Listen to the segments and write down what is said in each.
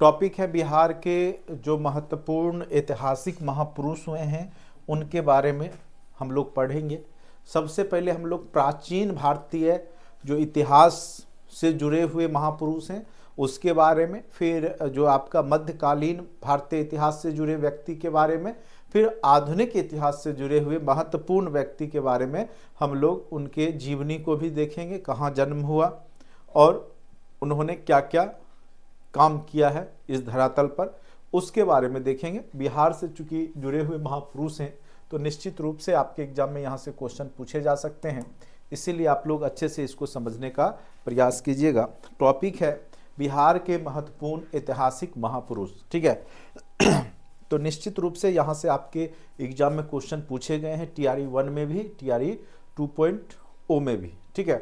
Topic है बिहार के जो महत्वपूर्ण ऐतिहासिक महापुरुष हुए हैं, उनके बारे में हम लोग पढ़ेंगे। सबसे पहले हम लोग प्राचीन भारतीय जो इतिहास से जुड़े हुए महापुरुष हैं, उसके बारे में, फिर जो आपका मध्यकालीन भारतीय इतिहास से जुड़े व्यक्ति के बारे में, फिर आधुनिक इतिहास से जुड़े हुए महत्वपूर्ण व्यक्ति के बारे में हम लोग उनके जीवनी को भी देखेंगे, कहाँ जन्म हुआ और उन्होंने क्या क्या काम किया है इस धरातल पर। उसके बारे में देखेंगे। बिहार से चूँकि जुड़े हुए महापुरुष हैं तो निश्चित रूप से आपके एग्ज़ाम में यहाँ से क्वेश्चन पूछे जा सकते हैं। इसीलिए आप लोग अच्छे से इसको समझने का प्रयास कीजिएगा। टॉपिक है बिहार के महत्वपूर्ण ऐतिहासिक महापुरुष, ठीक है? तो निश्चित रूप से यहाँ से आपके एग्ज़ाम में क्वेश्चन पूछे गए हैं टी आर वन में भी T R two point O में भी, ठीक है?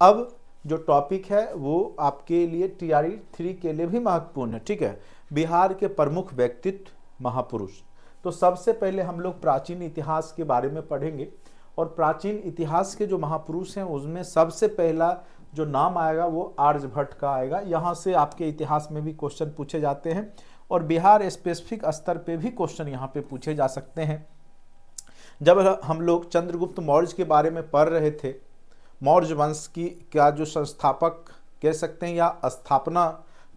अब जो टॉपिक है, वो आपके लिए टी आर थ्री के लिए भी महत्वपूर्ण है, ठीक है? बिहार के प्रमुख व्यक्तित्व महापुरुष। तो सबसे पहले हम लोग प्राचीन इतिहास के बारे में पढ़ेंगे और प्राचीन इतिहास के जो महापुरुष हैं, उसमें सबसे पहला जो नाम आएगा, वो आर्यभट्ट का आएगा। यहाँ से आपके इतिहास में भी क्वेश्चन पूछे जाते हैं और बिहार स्पेसिफिक स्तर पे भी क्वेश्चन यहाँ पे पूछे जा सकते हैं। जब हम लोग चंद्रगुप्त मौर्य के बारे में पढ़ रहे थे मौर्य वंश की क्या जो संस्थापक कह सकते हैं या स्थापना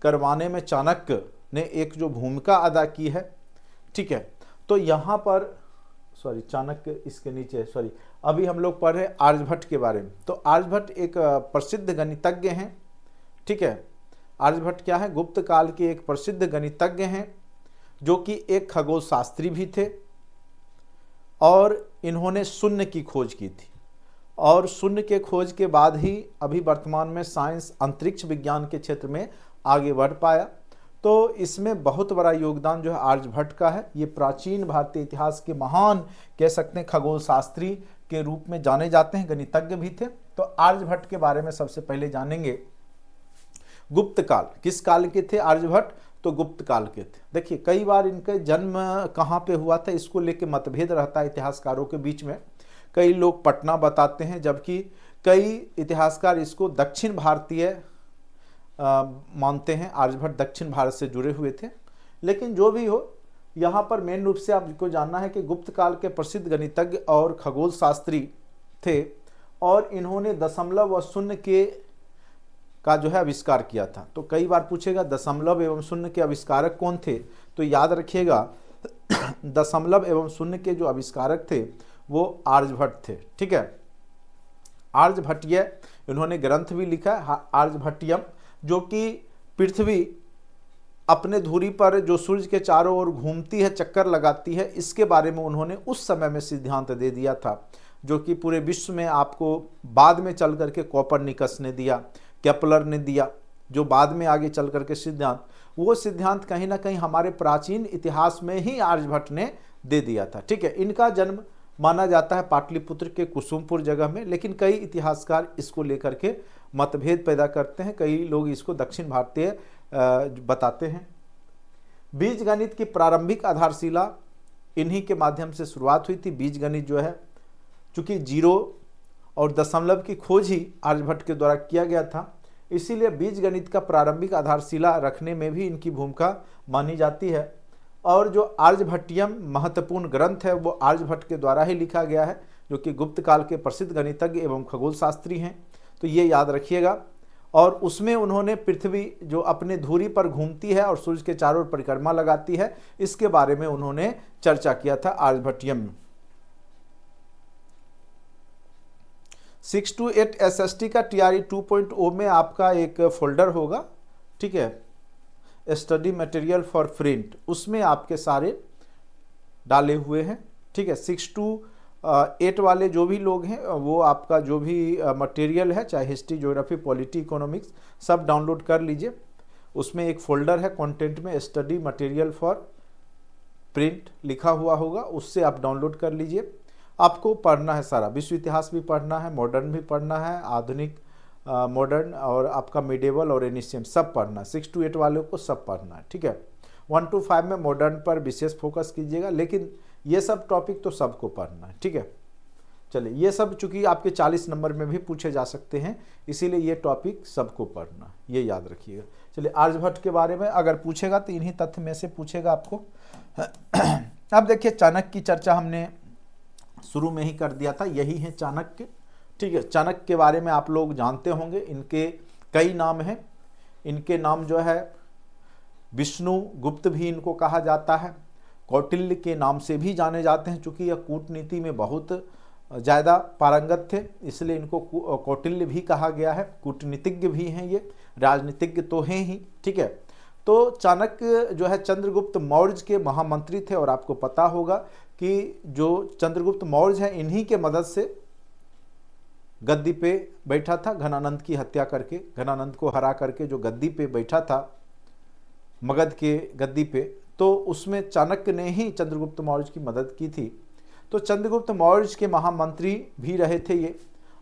करवाने में चाणक्य ने एक जो भूमिका अदा की है, ठीक है? तो यहाँ पर सॉरी चाणक्य इसके नीचे सॉरी अभी हम लोग पढ़ रहे आर्यभट्ट के बारे में। तो आर्यभट्ट एक प्रसिद्ध गणितज्ञ हैं, ठीक है? आर्यभट्ट क्या है? गुप्त काल के एक प्रसिद्ध गणितज्ञ हैं, जो कि एक खगोल शास्त्री भी थे, और इन्होंने शून्य की खोज की थी। और शून्य के खोज के बाद ही अभी वर्तमान में साइंस, अंतरिक्ष विज्ञान के क्षेत्र में आगे बढ़ पाया। तो इसमें बहुत बड़ा योगदान जो है आर्यभट्ट का है। ये प्राचीन भारतीय इतिहास के महान कह सकते हैं खगोल शास्त्री के रूप में जाने जाते हैं, गणितज्ञ भी थे। तो आर्यभट्ट के बारे में सबसे पहले जानेंगे। गुप्त काल, किस काल के थे आर्यभट्ट तो गुप्त काल के थे। देखिए, कई बार इनके जन्म कहाँ पे हुआ था, इसको लेके मतभेद रहता है इतिहासकारों के बीच में। कई लोग पटना बताते हैं, जबकि कई इतिहासकार इसको दक्षिण भारतीय मानते हैं। आर्यभट्ट दक्षिण भारत से जुड़े हुए थे। लेकिन जो भी हो, यहाँ पर मेन रूप से आपको जानना है कि गुप्त काल के प्रसिद्ध गणितज्ञ और खगोल शास्त्री थे और इन्होंने दशमलव व शून्य के का जो है आविष्कार किया था। तो कई बार पूछेगा, दशमलव एवं शून्य के आविष्कारक कौन थे? तो याद रखिएगा, दशमलव एवं शून्य के जो आविष्कारक थे वो आर्यभट्ट थे, ठीक है? आर्यभट्टीय इन्होंने ग्रंथ भी लिखा आर्यभट्टियम जो कि पृथ्वी अपने धुरी पर जो सूर्य के चारों ओर घूमती है, चक्कर लगाती है, इसके बारे में उन्होंने उस समय में सिद्धांत दे दिया था, जो कि पूरे विश्व में आपको बाद में चल करके कॉपर निकस ने दिया, कैपलर ने दिया, जो बाद में आगे चल करके सिद्धांत, वो सिद्धांत कहीं ना कहीं हमारे प्राचीन इतिहास में ही आर्यभट्ट ने दे दिया था, ठीक है? इनका जन्म माना जाता है पाटलिपुत्र के कुसुमपुर जगह में, लेकिन कई इतिहासकार इसको लेकर के मतभेद पैदा करते हैं। कई लोग इसको दक्षिण भारतीय बताते हैं। बीज गणित की प्रारंभिक आधारशिला इन्हीं के माध्यम से शुरुआत हुई थी। बीज गणित जो है, चूँकि ज़ीरो और दशमलव की खोज ही आर्यभट्ट के द्वारा किया गया था, इसीलिए बीज गणित का प्रारंभिक आधारशिला रखने में भी इनकी भूमिका मानी जाती है। और जो आर्यभट्टियम महत्वपूर्ण ग्रंथ है, वो आर्यभट्ट के द्वारा ही लिखा गया है, जो कि गुप्त काल के प्रसिद्ध गणितज्ञ एवं खगोल शास्त्री हैं। तो ये याद रखिएगा। और उसमें उन्होंने पृथ्वी जो अपने धूरी पर घूमती है और सूर्य के चारों परिक्रमा लगाती है, इसके बारे में उन्होंने चर्चा किया था आर्यभट्टियम में। Six two eight S S T का T R E two point O में आपका एक फोल्डर होगा, ठीक है? स्टडी मटेरियल फॉर प्रिंट उसमें आपके सारे डाले हुए हैं। ठीक है सिक्स टू एट वाले जो भी लोग हैं वो आपका जो भी मटेरियल है, चाहे हिस्ट्री ज्योग्राफी पॉलिटी इकोनॉमिक्स सब डाउनलोड कर लीजिए। उसमें एक फोल्डर है कंटेंट में स्टडी मटेरियल फॉर प्रिंट लिखा हुआ होगा, उससे आप डाउनलोड कर लीजिए। आपको पढ़ना है सारा। विश्व इतिहास भी पढ़ना है मॉडर्न भी पढ़ना है, आधुनिक मॉडर्न और आपका मिडेबल और एनिशियन सब पढ़ना सिक्स टू एट वालों को सब पढ़ना है ठीक है? वन टू फाइव में मॉडर्न पर विशेष फोकस कीजिएगा, लेकिन ये सब टॉपिक तो सबको पढ़ना है ठीक है? चलिए, ये सब चूँकि आपके 40 नंबर में भी पूछे जा सकते हैं, इसीलिए ये टॉपिक सबको पढ़ना, ये याद रखिएगा। चलिए आर्यभट्ट के बारे में अगर पूछेगा तो इन्हीं तथ्य में से पूछेगा आपको। अब देखिए, चाणक्य की चर्चा हमने शुरू में ही कर दिया था, यही है चाणक्य। ठीक है, चाणक्य के बारे में आप लोग जानते होंगे, इनके कई नाम हैं। इनके नाम जो है, विष्णु गुप्त भी इनको कहा जाता है। कौटिल्य के नाम से भी जाने जाते हैं, चूँकि यह कूटनीति में बहुत ज़्यादा पारंगत थे, इसलिए इनको कौटिल्य भी कहा गया है। कूटनीतिज्ञ भी हैं ये, राजनीतिज्ञ तो हैं ही, ठीक है। तो चाणक्य जो है, चंद्रगुप्त मौर्य के महामंत्री थे, और आपको पता होगा कि जो चंद्रगुप्त मौर्य हैं, इन्हीं के मदद से गद्दी पे बैठा था, घनानंद की हत्या करके, घनानंद को हरा करके जो गद्दी पे बैठा था, मगध के गद्दी पे तो उसमें चाणक्य ने ही चंद्रगुप्त मौर्य की मदद की थी। तो चंद्रगुप्त मौर्य के महामंत्री भी रहे थे ये,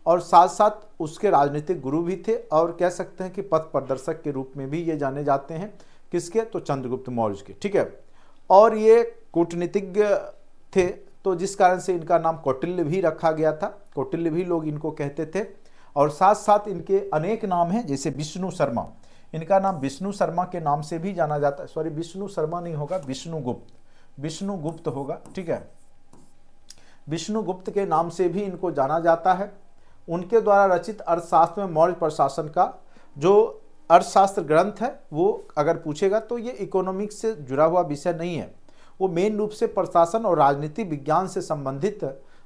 और साथ साथ उसके राजनीतिक गुरु भी थे, और कह सकते हैं कि पथ प्रदर्शक के रूप में भी ये जाने जाते हैं। किसके? तो चंद्रगुप्त मौर्य के, ठीक है? और ये कूटनीतिज्ञ थे तो जिस कारण से इनका नाम कौटिल्य भी रखा गया था, कौटिल्य भी लोग इनको कहते थे। और साथ साथ इनके अनेक नाम हैं, जैसे विष्णु शर्मा। इनका नाम विष्णु शर्मा के नाम से भी जाना जाता है सॉरी, विष्णु शर्मा नहीं होगा, विष्णु गुप्त। विष्णु गुप्त होगा, ठीक है? विष्णुगुप्त के नाम से भी इनको जाना जाता है। उनके द्वारा रचित अर्थशास्त्र में मौर्य प्रशासन का जो अर्थशास्त्र ग्रंथ है, वो अगर पूछेगा तो ये इकोनॉमिक्स से जुड़ा हुआ विषय नहीं है। वो मेन रूप से प्रशासन और राजनीति विज्ञान से संबंधित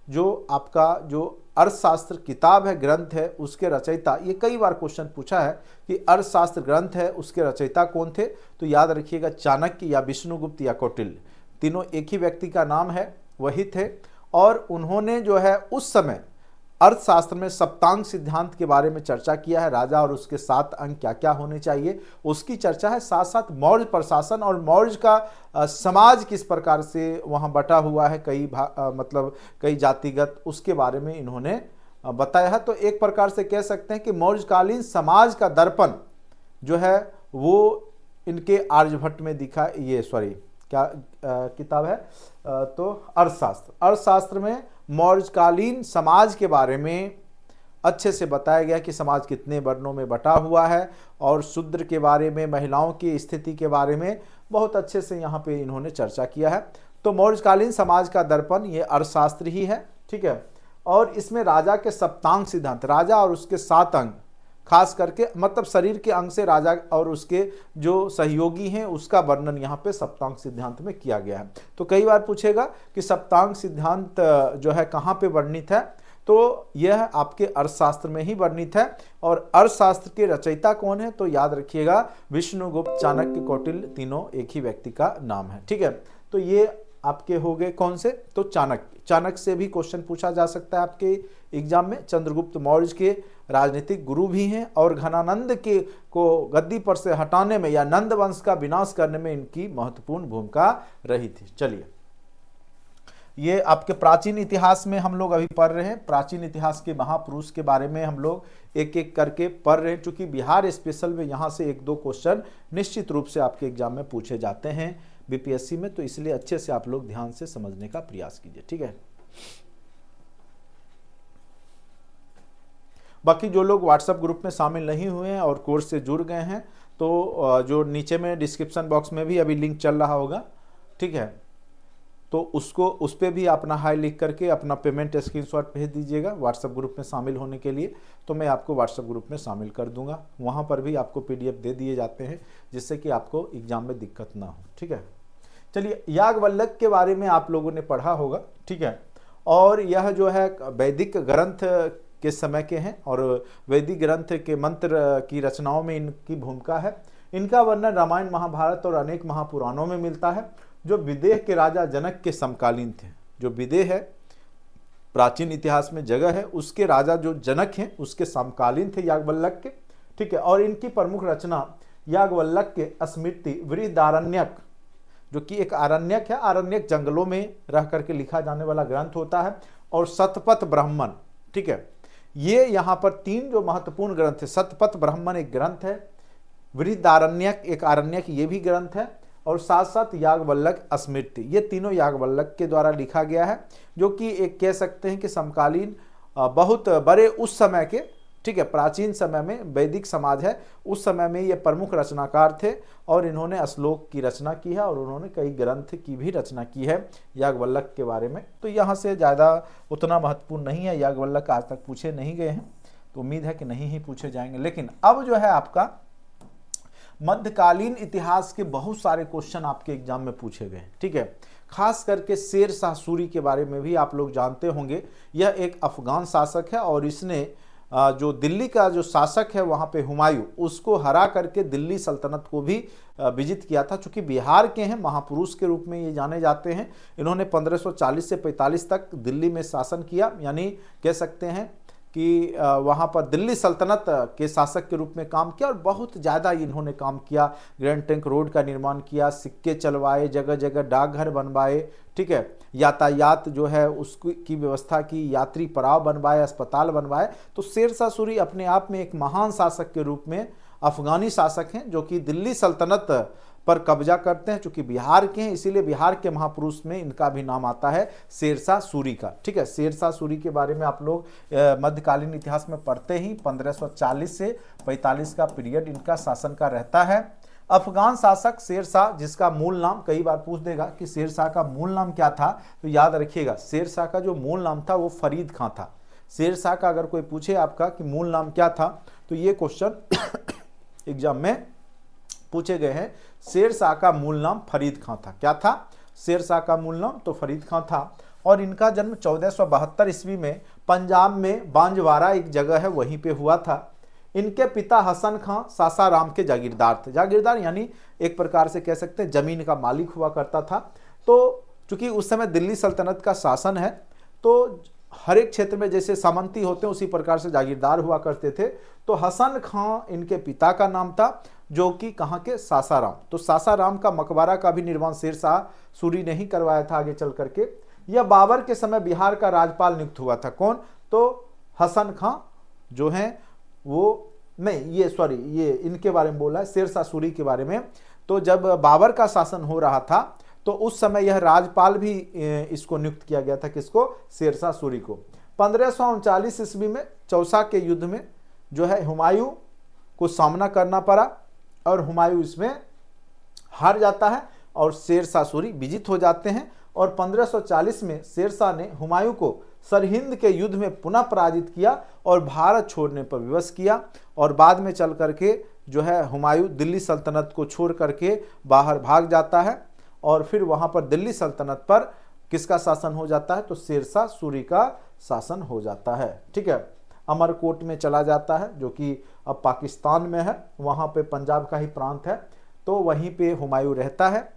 जो आपका जो अर्थशास्त्र किताब है, ग्रंथ है, उसके रचयिता, ये कई बार क्वेश्चन पूछा है कि अर्थशास्त्र ग्रंथ है, उसके रचयिता कौन थे? तो याद रखिएगा चाणक्य या विष्णुगुप्त या कौटिल तीनों एक ही व्यक्ति का नाम है, वही थे और उन्होंने जो है, उस समय अर्थशास्त्र में सप्तांग सिद्धांत के बारे में चर्चा किया है। राजा और उसके सात अंग क्या क्या होने चाहिए? उसकी चर्चा है साथ साथ मौर्य प्रशासन और मौर्य का समाज किस प्रकार से वहाँ बटा हुआ है कई मतलब कई जातिगत उसके बारे में इन्होंने बताया है। तो एक प्रकार से कह सकते हैं कि मौर्यकालीन समाज का दर्पण जो है वो इनके आर्यभट्ट में दिखा ये सॉरी क्या आ, किताब है? आ, तो अर्थशास्त्र। अर्थशास्त्र में मौर्यकालीन समाज के बारे में अच्छे से बताया गया कि समाज कितने वर्णों में बटा हुआ है और शूद्र के बारे में, महिलाओं की स्थिति के बारे में बहुत अच्छे से यहाँ पे इन्होंने चर्चा किया है। तो मौर्यकालीन समाज का दर्पण ये अर्थशास्त्र ही है, ठीक है? और इसमें राजा के सप्तांग सिद्धांत, राजा और उसके सात अंग खास करके मतलब शरीर के अंग से राजा और उसके जो सहयोगी हैं, उसका वर्णन यहाँ पे सप्तांग सिद्धांत में किया गया है। तो कई बार पूछेगा कि सप्तांग सिद्धांत जो है कहाँ पे वर्णित है? तो यह आपके अर्थशास्त्र में ही वर्णित है। और अर्थशास्त्र के रचयिता कौन है? तो याद रखिएगा, विष्णुगुप्त चाणक्य कौटिल्य तीनों एक ही व्यक्ति का नाम है। ठीक है? तो ये आपके हो गए कौन से? तो चाणक्य। चाणक्य से भी क्वेश्चन पूछा जा सकता है आपके एग्ज़ाम में। चंद्रगुप्त मौर्य के राजनीतिक गुरु भी हैं और घनानंद के को गद्दी पर से हटाने में या नंद वंश का विनाश करने में इनकी महत्वपूर्ण भूमिका रही थी। चलिए। ये आपके प्राचीन इतिहास में हम लोग अभी पढ़ रहे हैं। प्राचीन इतिहास के महापुरुष के बारे में हम लोग एक एक करके पढ़ रहे हैं। चूँकि बिहार स्पेशल में यहाँ से एक दो क्वेश्चन निश्चित रूप से आपके एग्ज़ाम में पूछे जाते हैं। बीपीएससी में तो इसलिए अच्छे से आप लोग ध्यान से समझने का प्रयास कीजिए, ठीक है? बाकी जो लोग व्हाट्सएप ग्रुप में शामिल नहीं हुए हैं और कोर्स से जुड़ गए हैं तो जो नीचे में डिस्क्रिप्शन बॉक्स में भी अभी लिंक चल रहा होगा, ठीक है? तो उसको, उस पर भी अपना हाई लिख करके अपना पेमेंट स्क्रीनशॉट भेज दीजिएगा व्हाट्सएप ग्रुप में शामिल होने के लिए तो मैं आपको व्हाट्सएप ग्रुप में शामिल कर दूँगा। वहाँ पर भी आपको पीडीएफ दे दिए जाते हैं, जिससे कि आपको एग्ज़ाम में दिक्कत ना हो, ठीक है? चलिए यागवल्लक के बारे में आप लोगों ने पढ़ा होगा, ठीक है? और यह जो है, वैदिक ग्रंथ के समय के हैं, और वैदिक ग्रंथ के मंत्र की रचनाओं में इनकी भूमिका है। इनका वर्णन रामायण महाभारत और अनेक महापुराणों में मिलता है, जो विदेह के राजा जनक के समकालीन थे। जो विदेह है, प्राचीन इतिहास में जगह है, उसके राजा जो जनक हैं, उसके समकालीन थे यागवल्लक के, ठीक है? और इनकी प्रमुख रचना यागवल्लक के स्मृति वृदारण्यक जो कि एक आरण्यक है, आरण्यक जंगलों में रह करके लिखा जाने वाला ग्रंथ होता है, और सतपथ ब्राह्मण, ठीक है? ये यहाँ पर तीन जो महत्वपूर्ण ग्रंथ है, सतपथ ब्राह्मण एक ग्रंथ है, वृद्धारण्यक एक आरण्यक ये भी ग्रंथ है, और साथ साथ यागवल्लक स्मृति ये तीनों यागवल्लक के द्वारा लिखा गया है, जो कि एक कह सकते हैं कि समकालीन बहुत बड़े उस समय के ठीक है, प्राचीन समय में वैदिक समाज है, उस समय में ये प्रमुख रचनाकार थे और इन्होंने श्लोक की रचना की है और उन्होंने कई ग्रंथ की भी रचना की है यागवल्लक के बारे में। तो यहाँ से ज़्यादा उतना महत्वपूर्ण नहीं है यागवल्लक आज तक पूछे नहीं गए हैं तो उम्मीद है कि नहीं ही पूछे जाएँगे। लेकिन अब जो है आपका मध्यकालीन इतिहास के बहुत सारे क्वेश्चन आपके एग्ज़ाम में पूछे गए ठीक है? खास करके शेर शाह सूरी के बारे में भी आप लोग जानते होंगे। यह एक अफगान शासक है और इसने जो दिल्ली का जो शासक है वहाँ पे हुमायूं, उसको हरा करके दिल्ली सल्तनत को भी विजित किया था। चूँकि बिहार के हैं, महापुरुष के रूप में ये जाने जाते हैं। इन्होंने 1540 से 45 तक दिल्ली में शासन किया, यानी कह सकते हैं कि वहाँ पर दिल्ली सल्तनत के शासक के रूप में काम किया और बहुत ज़्यादा इन्होंने काम किया। ग्रैंड टैंक रोड का निर्माण किया, सिक्के चलवाए जगह जगह डाकघर बनवाए, ठीक है? यातायात जो है उसकी व्यवस्था की, यात्री पड़ाव बनवाए, अस्पताल बनवाए। तो शेरशाह सूरी अपने आप में एक महान शासक के रूप में अफगानी शासक हैं, जो कि दिल्ली सल्तनत पर कब्जा करते हैं, चूँकि बिहार के हैं, इसीलिए बिहार के महापुरुष में इनका भी नाम आता है शेरशाह सूरी का। ठीक है, शेरशाह सूरी के बारे में आप लोग मध्यकालीन इतिहास में पढ़ते ही 1540 से 45 का पीरियड इनका शासन का रहता है। अफगान शासक शेर शाह जिसका मूल नाम कई बार पूछ देगा कि शेर शाह का मूल नाम क्या था तो याद रखिएगा शेर शाह का जो मूल नाम था वो फरीद खां था। शेर शाह का अगर कोई पूछे आपका कि मूल नाम क्या था तो ये क्वेश्चन एग्ज़ाम में पूछे गए हैं शेर शाह का मूल नाम फरीद खां था। क्या था? शेर शाह का मूल नाम तो फरीद खां था। और इनका जन्म चौदह सौ बहत्तर ईस्वी में पंजाब में बांजवारा एक जगह है, वहीं पे हुआ था। इनके पिता हसन खां सासाराम के जागीरदार थे। जागीरदार यानी एक प्रकार से कह सकते हैं ज़मीन का मालिक हुआ करता था। तो चूँकि उस समय दिल्ली सल्तनत का शासन है तो हर एक क्षेत्र में जैसे सामंती होते हैं, उसी प्रकार से जागीरदार हुआ करते थे। तो हसन खां इनके पिता का नाम था। जो कि कहाँ के? सासाराम। तो सासाराम का मकबरा का भी निर्माण शेर शाह सूरी ने ही करवाया था आगे चल करके। यह बाबर के समय बिहार का राज्यपाल नियुक्त हुआ था। कौन? तो हसन खां जो हैं, वो नहीं, ये सॉरी ये इनके बारे में बोला है शेरशाह सूरी के बारे में। तो जब बाबर का शासन हो रहा था तो उस समय यह राजपाल भी इसको नियुक्त किया गया था किसको? शेरशाह सूरी को। पंद्रह ईस्वी में चौसा के युद्ध में जो है हुमायूं को सामना करना पड़ा। और हुमायूं इसमें हार जाता है और शेरशाह सूरी विजित हो जाते हैं और 1540 में शेरशाह ने हुमायूं को सरहिंद के युद्ध में पुनः पराजित किया और भारत छोड़ने पर विवश किया और बाद में चल करके जो है हुमायूं दिल्ली सल्तनत को छोड़ करके बाहर भाग जाता है और फिर वहाँ पर दिल्ली सल्तनत पर किसका शासन हो जाता है? तो शेरशाह सूरी का शासन हो जाता है। ठीक है? अमरकोट में चला जाता है, जो कि अब पाकिस्तान में है, वहाँ पे पंजाब का ही प्रांत है तो वहीं पे हुमायूं रहता है,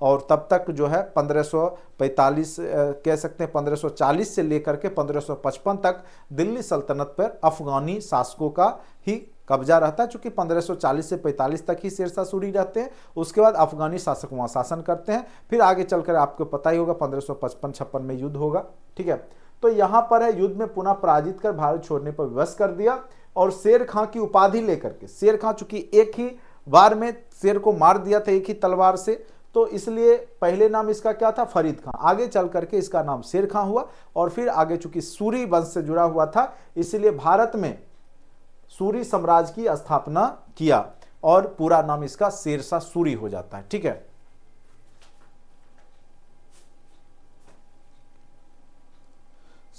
और तब तक जो है 1545 कह सकते हैं 1540 से लेकर के 1555 तक दिल्ली सल्तनत पर अफगानी शासकों का ही कब्जा रहता है, चूँकि 1540 से 45 तक ही शेरशाह सूरी रहते हैं। उसके बाद अफगानी शासक वहाँ शासन करते हैं। फिर आगे चलकर आपको पता ही होगा, पंद्रह सौ में युद्ध होगा, ठीक है? तो यहाँ पर है, युद्ध में पुनः पराजित कर भारत छोड़ने पर विवश कर दिया और शेर खां की उपाधि लेकर के, शेर खां चूँकि एक ही बार में शेर को मार दिया था, एक ही तलवार से तो इसलिए पहले नाम इसका क्या था? फरीद खां। आगे चल करके इसका नाम शेर खां हुआ और फिर आगे चूँकि सूरी वंश से जुड़ा हुआ था, इसलिए भारत में सूरी साम्राज्य की स्थापना किया और पूरा नाम इसका शेरशाह सूरी हो जाता है, ठीक है?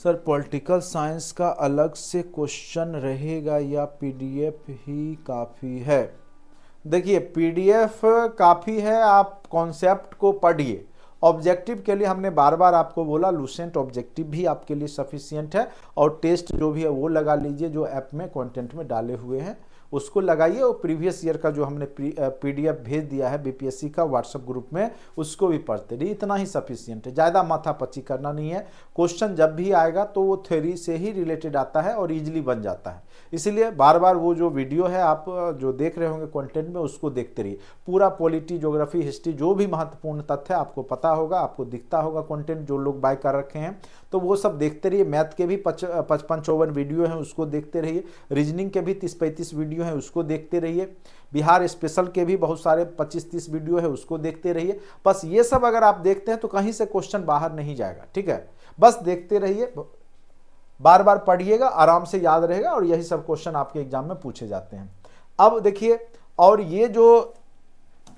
सर, पॉलिटिकल साइंस का अलग से क्वेश्चन रहेगा या पीडीएफ ही काफ़ी है? देखिए, पीडीएफ काफ़ी है, आप कॉन्सेप्ट को पढ़िए। ऑब्जेक्टिव के लिए हमने बार बार आपको बोला लूसेंट ऑब्जेक्टिव भी आपके लिए सफिशियंट है। और टेस्ट जो भी है, वो लगा लीजिए, जो ऐप में कंटेंट में डाले हुए हैं। उसको लगाइए और प्रीवियस ईयर का जो हमने पीडीएफ भेज दिया है, बीपीएससी का व्हाट्सएप ग्रुप में, उसको भी पढ़ते रहिए। इतना ही सफिशियंट है। ज़्यादा माथा पच्ची करना नहीं है। क्वेश्चन जब भी आएगा तो वो थ्योरी से ही रिलेटेड आता है और ईजिली बन जाता है। इसीलिए बार बार वो जो वीडियो है, आप जो देख रहे होंगे कॉन्टेंट में, उसको देखते रहिए। पूरा पॉलिटी जोग्राफी हिस्ट्री जो भी महत्वपूर्ण तथ्य आपको पता होगा, आपको दिखता होगा कॉन्टेंट जो लोग बाय कर रखे हैं। तो वो सब देखते रहिए। मैथ के भी पचपन, चौवन वीडियो हैं, उसको देखते रहिए। रीजनिंग के भी तीस पैंतीस वीडियो वीडियो है, उसको देखते रहिए। बिहार स्पेशल के भी बहुत सारे 25-30 वीडियो है, उसको देखते रहिए। बस ये सब अगर आप देखते हैं तो कहीं से क्वेश्चन बाहर नहीं जाएगा, ठीक है? बस देखते रहिए बार बार पढ़िएगा, आराम से याद रहेगा और यही सब क्वेश्चन आपके एग्ज़ाम में पूछे जाते हैं। अब देखिए, और ये जो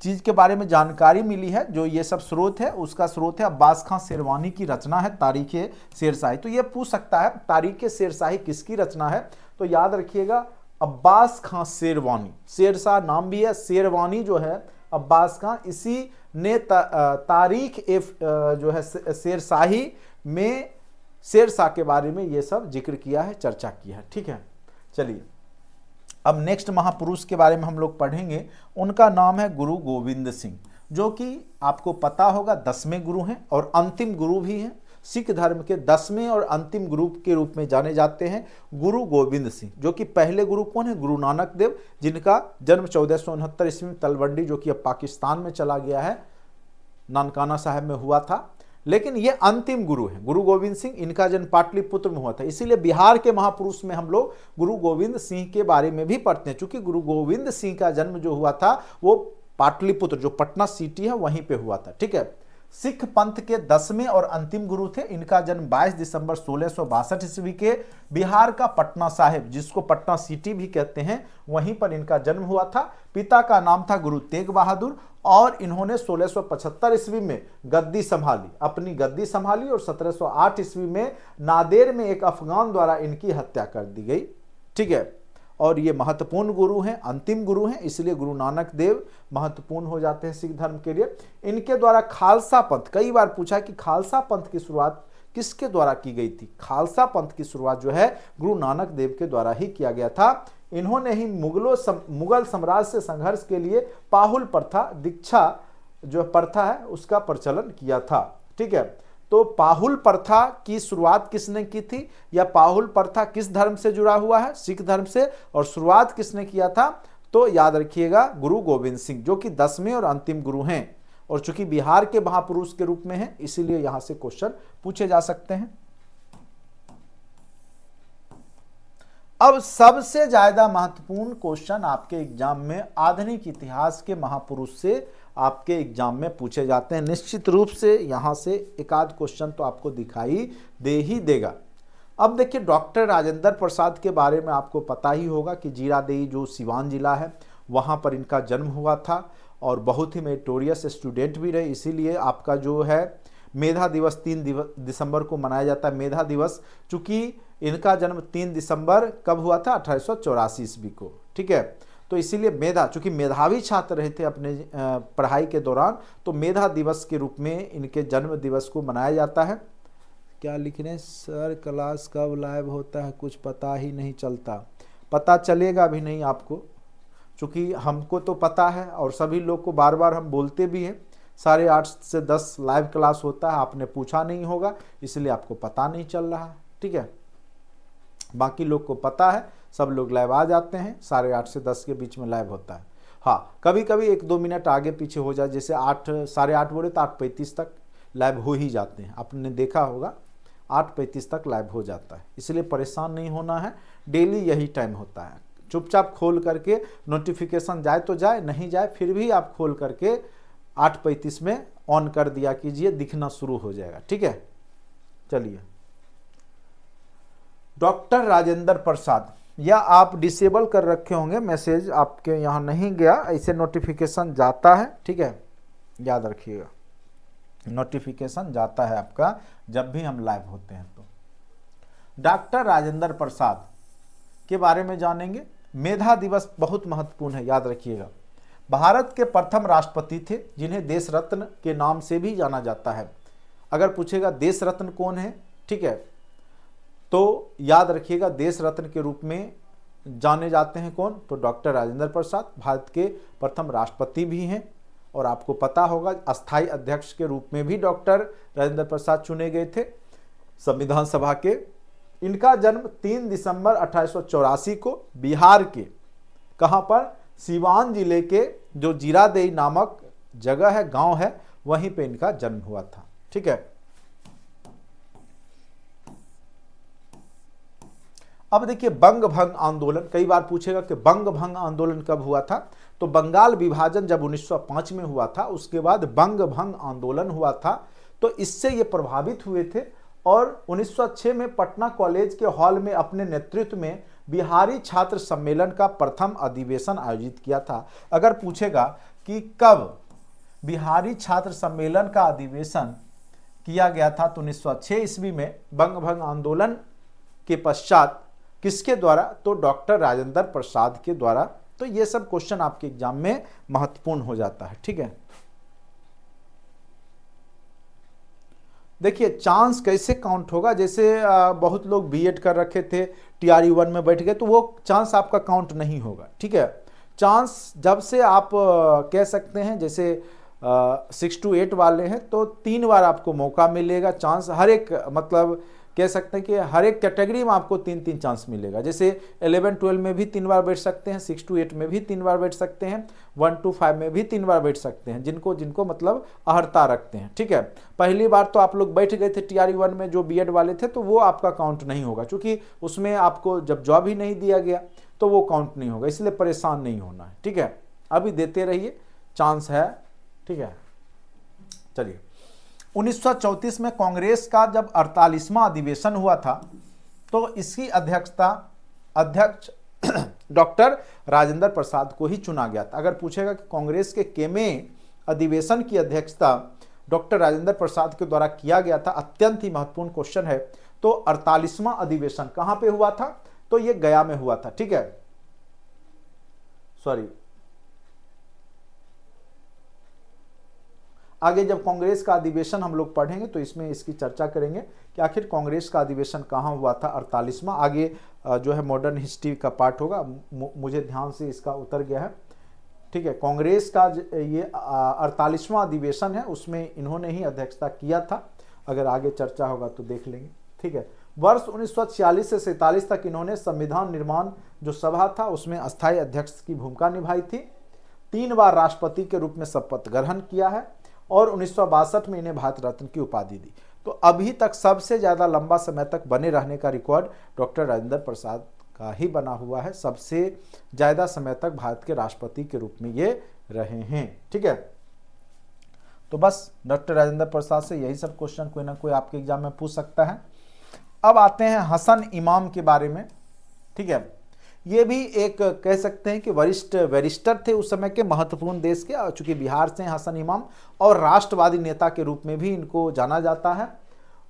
चीज़ के बारे में जानकारी मिली है, जो ये सब स्रोत है, उसका स्रोत है अब्बास खां शेरवानी की रचना है, तारीख शेरशाही। तो ये पूछ सकता है, तारीख शेरशाही किसकी रचना है? तो याद रखिएगा अब्बास खां शेरवानी। शेरशाह नाम भी है शेरवानी जो है अब्बास खां इसी ने ता, तारीख एफ़ जो है शेरशाही में शेरशाह के बारे में ये सब ज़िक्र किया है चर्चा किया है ठीक है? चलिए। अब नेक्स्ट महापुरुष के बारे में हम लोग पढ़ेंगे। उनका नाम है गुरु गोविंद सिंह जो कि आपको पता होगा दसवें गुरु हैं और अंतिम गुरु भी हैं। सिख धर्म के दसवें और अंतिम गुरु के रूप में जाने जाते हैं गुरु गोविंद सिंह, जो कि पहले गुरु कौन है? गुरु नानक देव, जिनका जन्म चौदह सौ उनहत्तर ईस्वी में तलवंडी, जो कि अब पाकिस्तान में चला गया है, नानकाना साहब में हुआ था। लेकिन ये अंतिम गुरु है, गुरु गोविंद सिंह, इनका जन्म पाटलिपुत्र में हुआ था। इसीलिए बिहार के महापुरुष में हम लोग गुरु गोविंद सिंह के बारे में भी पढ़ते हैं। चूँकि गुरु गोविंद सिंह का जन्म जो हुआ था, वो पाटलिपुत्र, जो पटना सिटी है, वहीं पे हुआ था। ठीक है? सिख पंथ के दसवें और अंतिम गुरु थे। इनका जन्म 22 दिसंबर सोलह ईस्वी के बिहार का पटना साहिब, जिसको पटना सिटी भी कहते हैं। वहीं पर इनका जन्म हुआ था। पिता का नाम था गुरु तेग बहादुर और इन्होंने 1675 ईस्वी में गद्दी संभाली, अपनी गद्दी संभाली और 1708 ईस्वी में नादेर में एक अफगान द्वारा इनकी हत्या कर दी गई। ठीक है? और ये महत्वपूर्ण गुरु हैं अंतिम गुरु हैं इसलिए गुरु नानक देव महत्वपूर्ण हो जाते हैं सिख धर्म के लिए। इनके द्वारा खालसा पंथ कई बार पूछा कि खालसा पंथ की शुरुआत किसके द्वारा की गई थी? खालसा पंथ की शुरुआत जो है गुरु नानक देव के द्वारा ही किया गया था। इन्होंने ही मुगलों सम, मुगल साम्राज्य से संघर्ष के लिए पाहुल प्रथा दीक्षा जो प्रथा है उसका प्रचलन किया था। ठीक है? तो पाहुल प्रथा की शुरुआत किसने की थी? या पाहुल प्रथा किस धर्म से जुड़ा हुआ है? सिख धर्म से। और शुरुआत किसने किया था? तो याद रखिएगा, गुरु गोविंद सिंह, जो कि दसवें और अंतिम गुरु हैं। और चूँकि बिहार के महापुरुष के रूप में हैं, इसीलिए यहाँ से क्वेश्चन पूछे जा सकते हैं। अब सबसे ज़्यादा महत्वपूर्ण क्वेश्चन आपके एग्ज़ाम में आधुनिक इतिहास के महापुरुष से आपके एग्ज़ाम में पूछे जाते हैं। निश्चित रूप से यहाँ से एक आध क्वेश्चन तो आपको दिखाई दे ही देगा। अब देखिए, डॉक्टर राजेंद्र प्रसाद के बारे में आपको पता ही होगा कि जीरादेई जो सिवान जिला है, वहाँ पर इनका जन्म हुआ था और बहुत ही मेटोरियस स्टूडेंट भी रहे। इसीलिए आपका जो है, मेधा दिवस तीन दिसंबर को मनाया जाता है। मेधा दिवस, चूँकि इनका जन्म तीन दिसंबर कब हुआ था? अठारह ईस्वी को। ठीक है? तो इसीलिए मेधा, चूँकि मेधावी छात्र रहे थे अपने पढ़ाई के दौरान तो मेधा दिवस के रूप में इनके जन्म दिवस को मनाया जाता है। क्या लिख रहे हैं? सर, क्लास कब लाइव होता है कुछ पता ही नहीं चलता। पता चलेगा भी नहीं आपको, चूँकि हमको तो पता है और सभी लोग को बार बार हम बोलते भी हैं। साढ़े आठ से दस लाइव क्लास होता है, आपने पूछा नहीं होगा, इसलिए आपको पता नहीं चल रहा, ठीक है? बाकी लोग को पता है सब लोग लाइव आ जाते हैं, साढ़े आठ से दस के बीच में लाइव होता है। हाँ कभी कभी एक दो मिनट आगे पीछे हो जाए, जैसे आठ, साढ़े आठ बोले तो आठ पैंतीस तक लाइव हो ही जाते हैं। आपने देखा होगा, आठ पैंतीस तक लाइव हो जाता है। इसलिए परेशान नहीं होना है डेली यही टाइम होता है। चुपचाप खोल करके नोटिफिकेशन जाए तो जाए, नहीं जाए फिर भी आप खोल करके आठ पैंतीस में ऑन कर दिया कीजिए, दिखना शुरू हो जाएगा। ठीक है? चलिए। डॉक्टर राजेंद्र प्रसाद या आप डिसेबल कर रखे होंगे मैसेज आपके यहाँ नहीं गया, ऐसे नोटिफिकेशन जाता है, ठीक है? याद रखिएगा। नोटिफिकेशन जाता है आपका, जब भी हम लाइव होते हैं तो। डॉक्टर राजेंद्र प्रसाद के बारे में जानेंगे। मेधा दिवस बहुत महत्वपूर्ण है, याद रखिएगा। भारत के प्रथम राष्ट्रपति थे, जिन्हें देश रत्न के नाम से भी जाना जाता है। अगर पूछेगा देश रत्न कौन है? ठीक है तो याद रखिएगा देश रत्न के रूप में जाने जाते हैं कौन? तो डॉक्टर राजेंद्र प्रसाद, भारत के प्रथम राष्ट्रपति भी हैं। और आपको पता होगा अस्थाई अध्यक्ष के रूप में भी डॉक्टर राजेंद्र प्रसाद चुने गए थे संविधान सभा के। इनका जन्म 3 दिसंबर अठारह सौ चौरासी को बिहार के, कहाँ पर? सिवान ज़िले के जो जीरादेई नामक जगह है, गाँव है, वहीं पे इनका जन्म हुआ था। ठीक है? अब देखिए बंग भंग आंदोलन, कई बार पूछेगा कि बंग भंग आंदोलन कब हुआ था? तो बंगाल विभाजन जब 1905 में हुआ था, उसके बाद बंग भंग आंदोलन हुआ था। तो इससे ये प्रभावित हुए थे और 1906 में पटना कॉलेज के हॉल में अपने नेतृत्व में बिहारी छात्र सम्मेलन का प्रथम अधिवेशन आयोजित किया था। अगर पूछेगा कि कब बिहारी छात्र सम्मेलन का अधिवेशन किया गया था तो उन्नीस सौ छः ईस्वी में बंग भंग आंदोलन के पश्चात किसके द्वारा? तो डॉक्टर राजेंद्र प्रसाद के द्वारा। तो ये सब क्वेश्चन आपके एग्ज़ाम में महत्वपूर्ण हो जाता है, ठीक है? देखिए, चांस कैसे काउंट होगा? जैसे बहुत लोग बीएड कर रखे थे टीआरई वन में बैठ गए तो वो चांस आपका काउंट नहीं होगा, ठीक है? चांस जब से आप कह सकते हैं, जैसे सिक्स टू एट वाले हैं तो तीन बार आपको मौका मिलेगा, चांस हर एक मतलब कह सकते हैं कि हर एक कैटेगरी में आपको तीन तीन चांस मिलेगा। जैसे इलेवन, ट्वेल्व में भी तीन बार बैठ सकते हैं, सिक्स टू एट में भी तीन बार बैठ सकते हैं, वन टू फाइव में भी तीन बार बैठ सकते हैं, जिनको जिनको मतलब अहर्ता रखते हैं। ठीक है? पहली बार तो आप लोग बैठ गए थे टी आर वन में, जो बी वाले थे तो वो आपका काउंट नहीं होगा, क्योंकि उसमें आपको जब जॉब ही नहीं दिया गया तो वो काउंट नहीं होगा, इसलिए परेशान नहीं होना है। ठीक है? अभी देते रहिए चांस है। ठीक है? चलिए। 1934 में कांग्रेस का जब अड़तालीसवां अधिवेशन हुआ था तो इसकी अध्यक्षता, अध्यक्ष डॉक्टर राजेंद्र प्रसाद को ही चुना गया था। अगर पूछेगा कि कांग्रेस के केमे अधिवेशन की अध्यक्षता डॉक्टर राजेंद्र प्रसाद के द्वारा किया गया था, अत्यंत ही महत्वपूर्ण क्वेश्चन है तो अड़तालीसवां अधिवेशन कहाँ पे हुआ था? तो ये गया में हुआ था, ठीक है? सॉरी आगे जब कांग्रेस का अधिवेशन हम लोग पढ़ेंगे तो इसमें इसकी चर्चा करेंगे कि आखिर कांग्रेस का अधिवेशन कहाँ हुआ था अड़तालीसवा। आगे जो है मॉडर्न हिस्ट्री का पार्ट होगा। मुझे ध्यान से इसका उतर गया है। ठीक है, कांग्रेस का ये अड़तालीसवां अधिवेशन है, उसमें इन्होंने ही अध्यक्षता किया था। अगर आगे चर्चा होगा तो देख लेंगे। ठीक है, वर्ष 1946 से सैतालीस तक इन्होंने संविधान निर्माण जो सभा था, उसमें अस्थायी अध्यक्ष की भूमिका निभाई थी। तीन बार राष्ट्रपति के रूप में शपथ ग्रहण किया है। और उन्नीस सौ बासठ में इन्हें भारत रत्न की उपाधि दी। तो अभी तक सबसे ज़्यादा लंबा समय तक बने रहने का रिकॉर्ड डॉक्टर राजेंद्र प्रसाद का ही बना हुआ है। सबसे ज़्यादा समय तक भारत के राष्ट्रपति के रूप में ये रहे हैं। ठीक है? तो बस डॉक्टर राजेंद्र प्रसाद से यही सब क्वेश्चन कोई ना कोई आपके एग्ज़ाम में पूछ सकता है। अब आते हैं हसन इमाम के बारे में। ठीक है? ये भी एक कह सकते हैं कि वरिष्ठ वरिष्ठर थे उस समय के महत्वपूर्ण देश के चूँकि बिहार से हसन इमाम, और राष्ट्रवादी नेता के रूप में भी इनको जाना जाता है।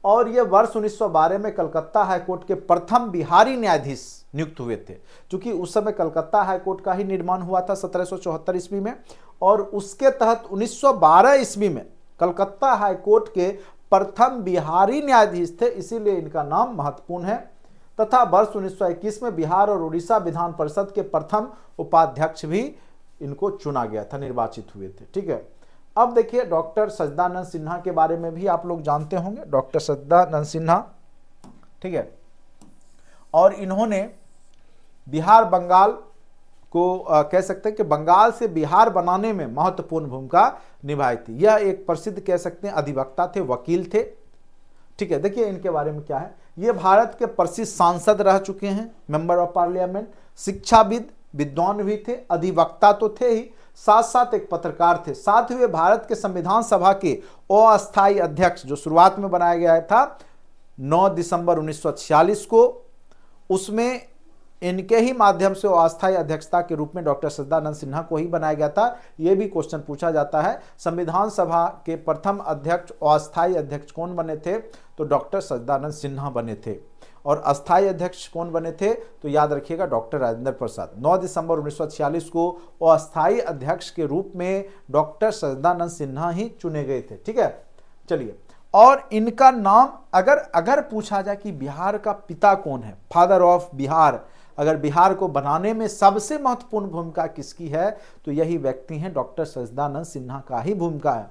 और ये वर्ष 1912 में कलकत्ता हाईकोर्ट के प्रथम बिहारी न्यायाधीश नियुक्त हुए थे। क्योंकि उस समय कलकत्ता हाईकोर्ट का ही निर्माण हुआ था सत्रह सौ चौहत्तर ईस्वी में, और उसके तहत 1912 ईस्वी में कलकत्ता हाईकोर्ट के प्रथम बिहारी न्यायाधीश थे, इसीलिए इनका नाम महत्वपूर्ण है। तथा वर्ष 1921 में बिहार और उड़ीसा विधान परिषद के प्रथम उपाध्यक्ष भी इनको चुना गया था निर्वाचित हुए थे। ठीक है? अब देखिए डॉक्टर सजदानंद सिन्हा के बारे में भी आप लोग जानते होंगे। डॉक्टर सजदानंद सिन्हा ठीक है? और इन्होंने बिहार बंगाल को आ, कह सकते हैं कि बंगाल से बिहार बनाने में महत्वपूर्ण भूमिका निभाई थी। यह एक प्रसिद्ध कह सकते हैं अधिवक्ता थे वकील थे। ठीक है? देखिए इनके बारे में क्या है। ये भारत के प्रसिद्ध सांसद रह चुके हैं मेंबर ऑफ़ पार्लियामेंट शिक्षाविद, विद्वान भी थे, अधिवक्ता तो थे ही साथ साथ एक पत्रकार थे। साथ ही वे भारत के संविधान सभा के अस्थायी अध्यक्ष, जो शुरुआत में बनाया गया था 9 दिसंबर 1946 को, उसमें इनके ही माध्यम से अस्थायी अध्यक्षता के रूप में डॉक्टर सदानंद सिन्हा को ही बनाया गया था। यह भी क्वेश्चन पूछा जाता है, संविधान सभा के प्रथम अध्यक्ष अस्थायी अध्यक्ष कौन बने थे? तो डॉक्टर सदानंद सिन्हा बने थे। और अस्थायी अध्यक्ष कौन बने थे? तो याद रखिएगा डॉक्टर राजेंद्र प्रसाद। 9 दिसंबर 1946 को अस्थायी अध्यक्ष के रूप में डॉक्टर सदानंद सिन्हा ही चुने गए थे। ठीक है? चलिए। और इनका नाम अगर अगर पूछा जाए कि बिहार का पिता कौन है? Father of Bihar. अगर बिहार को बनाने में सबसे महत्वपूर्ण भूमिका किसकी है तो यही व्यक्ति हैं डॉक्टर सजदानंद सिन्हा का ही भूमिका है।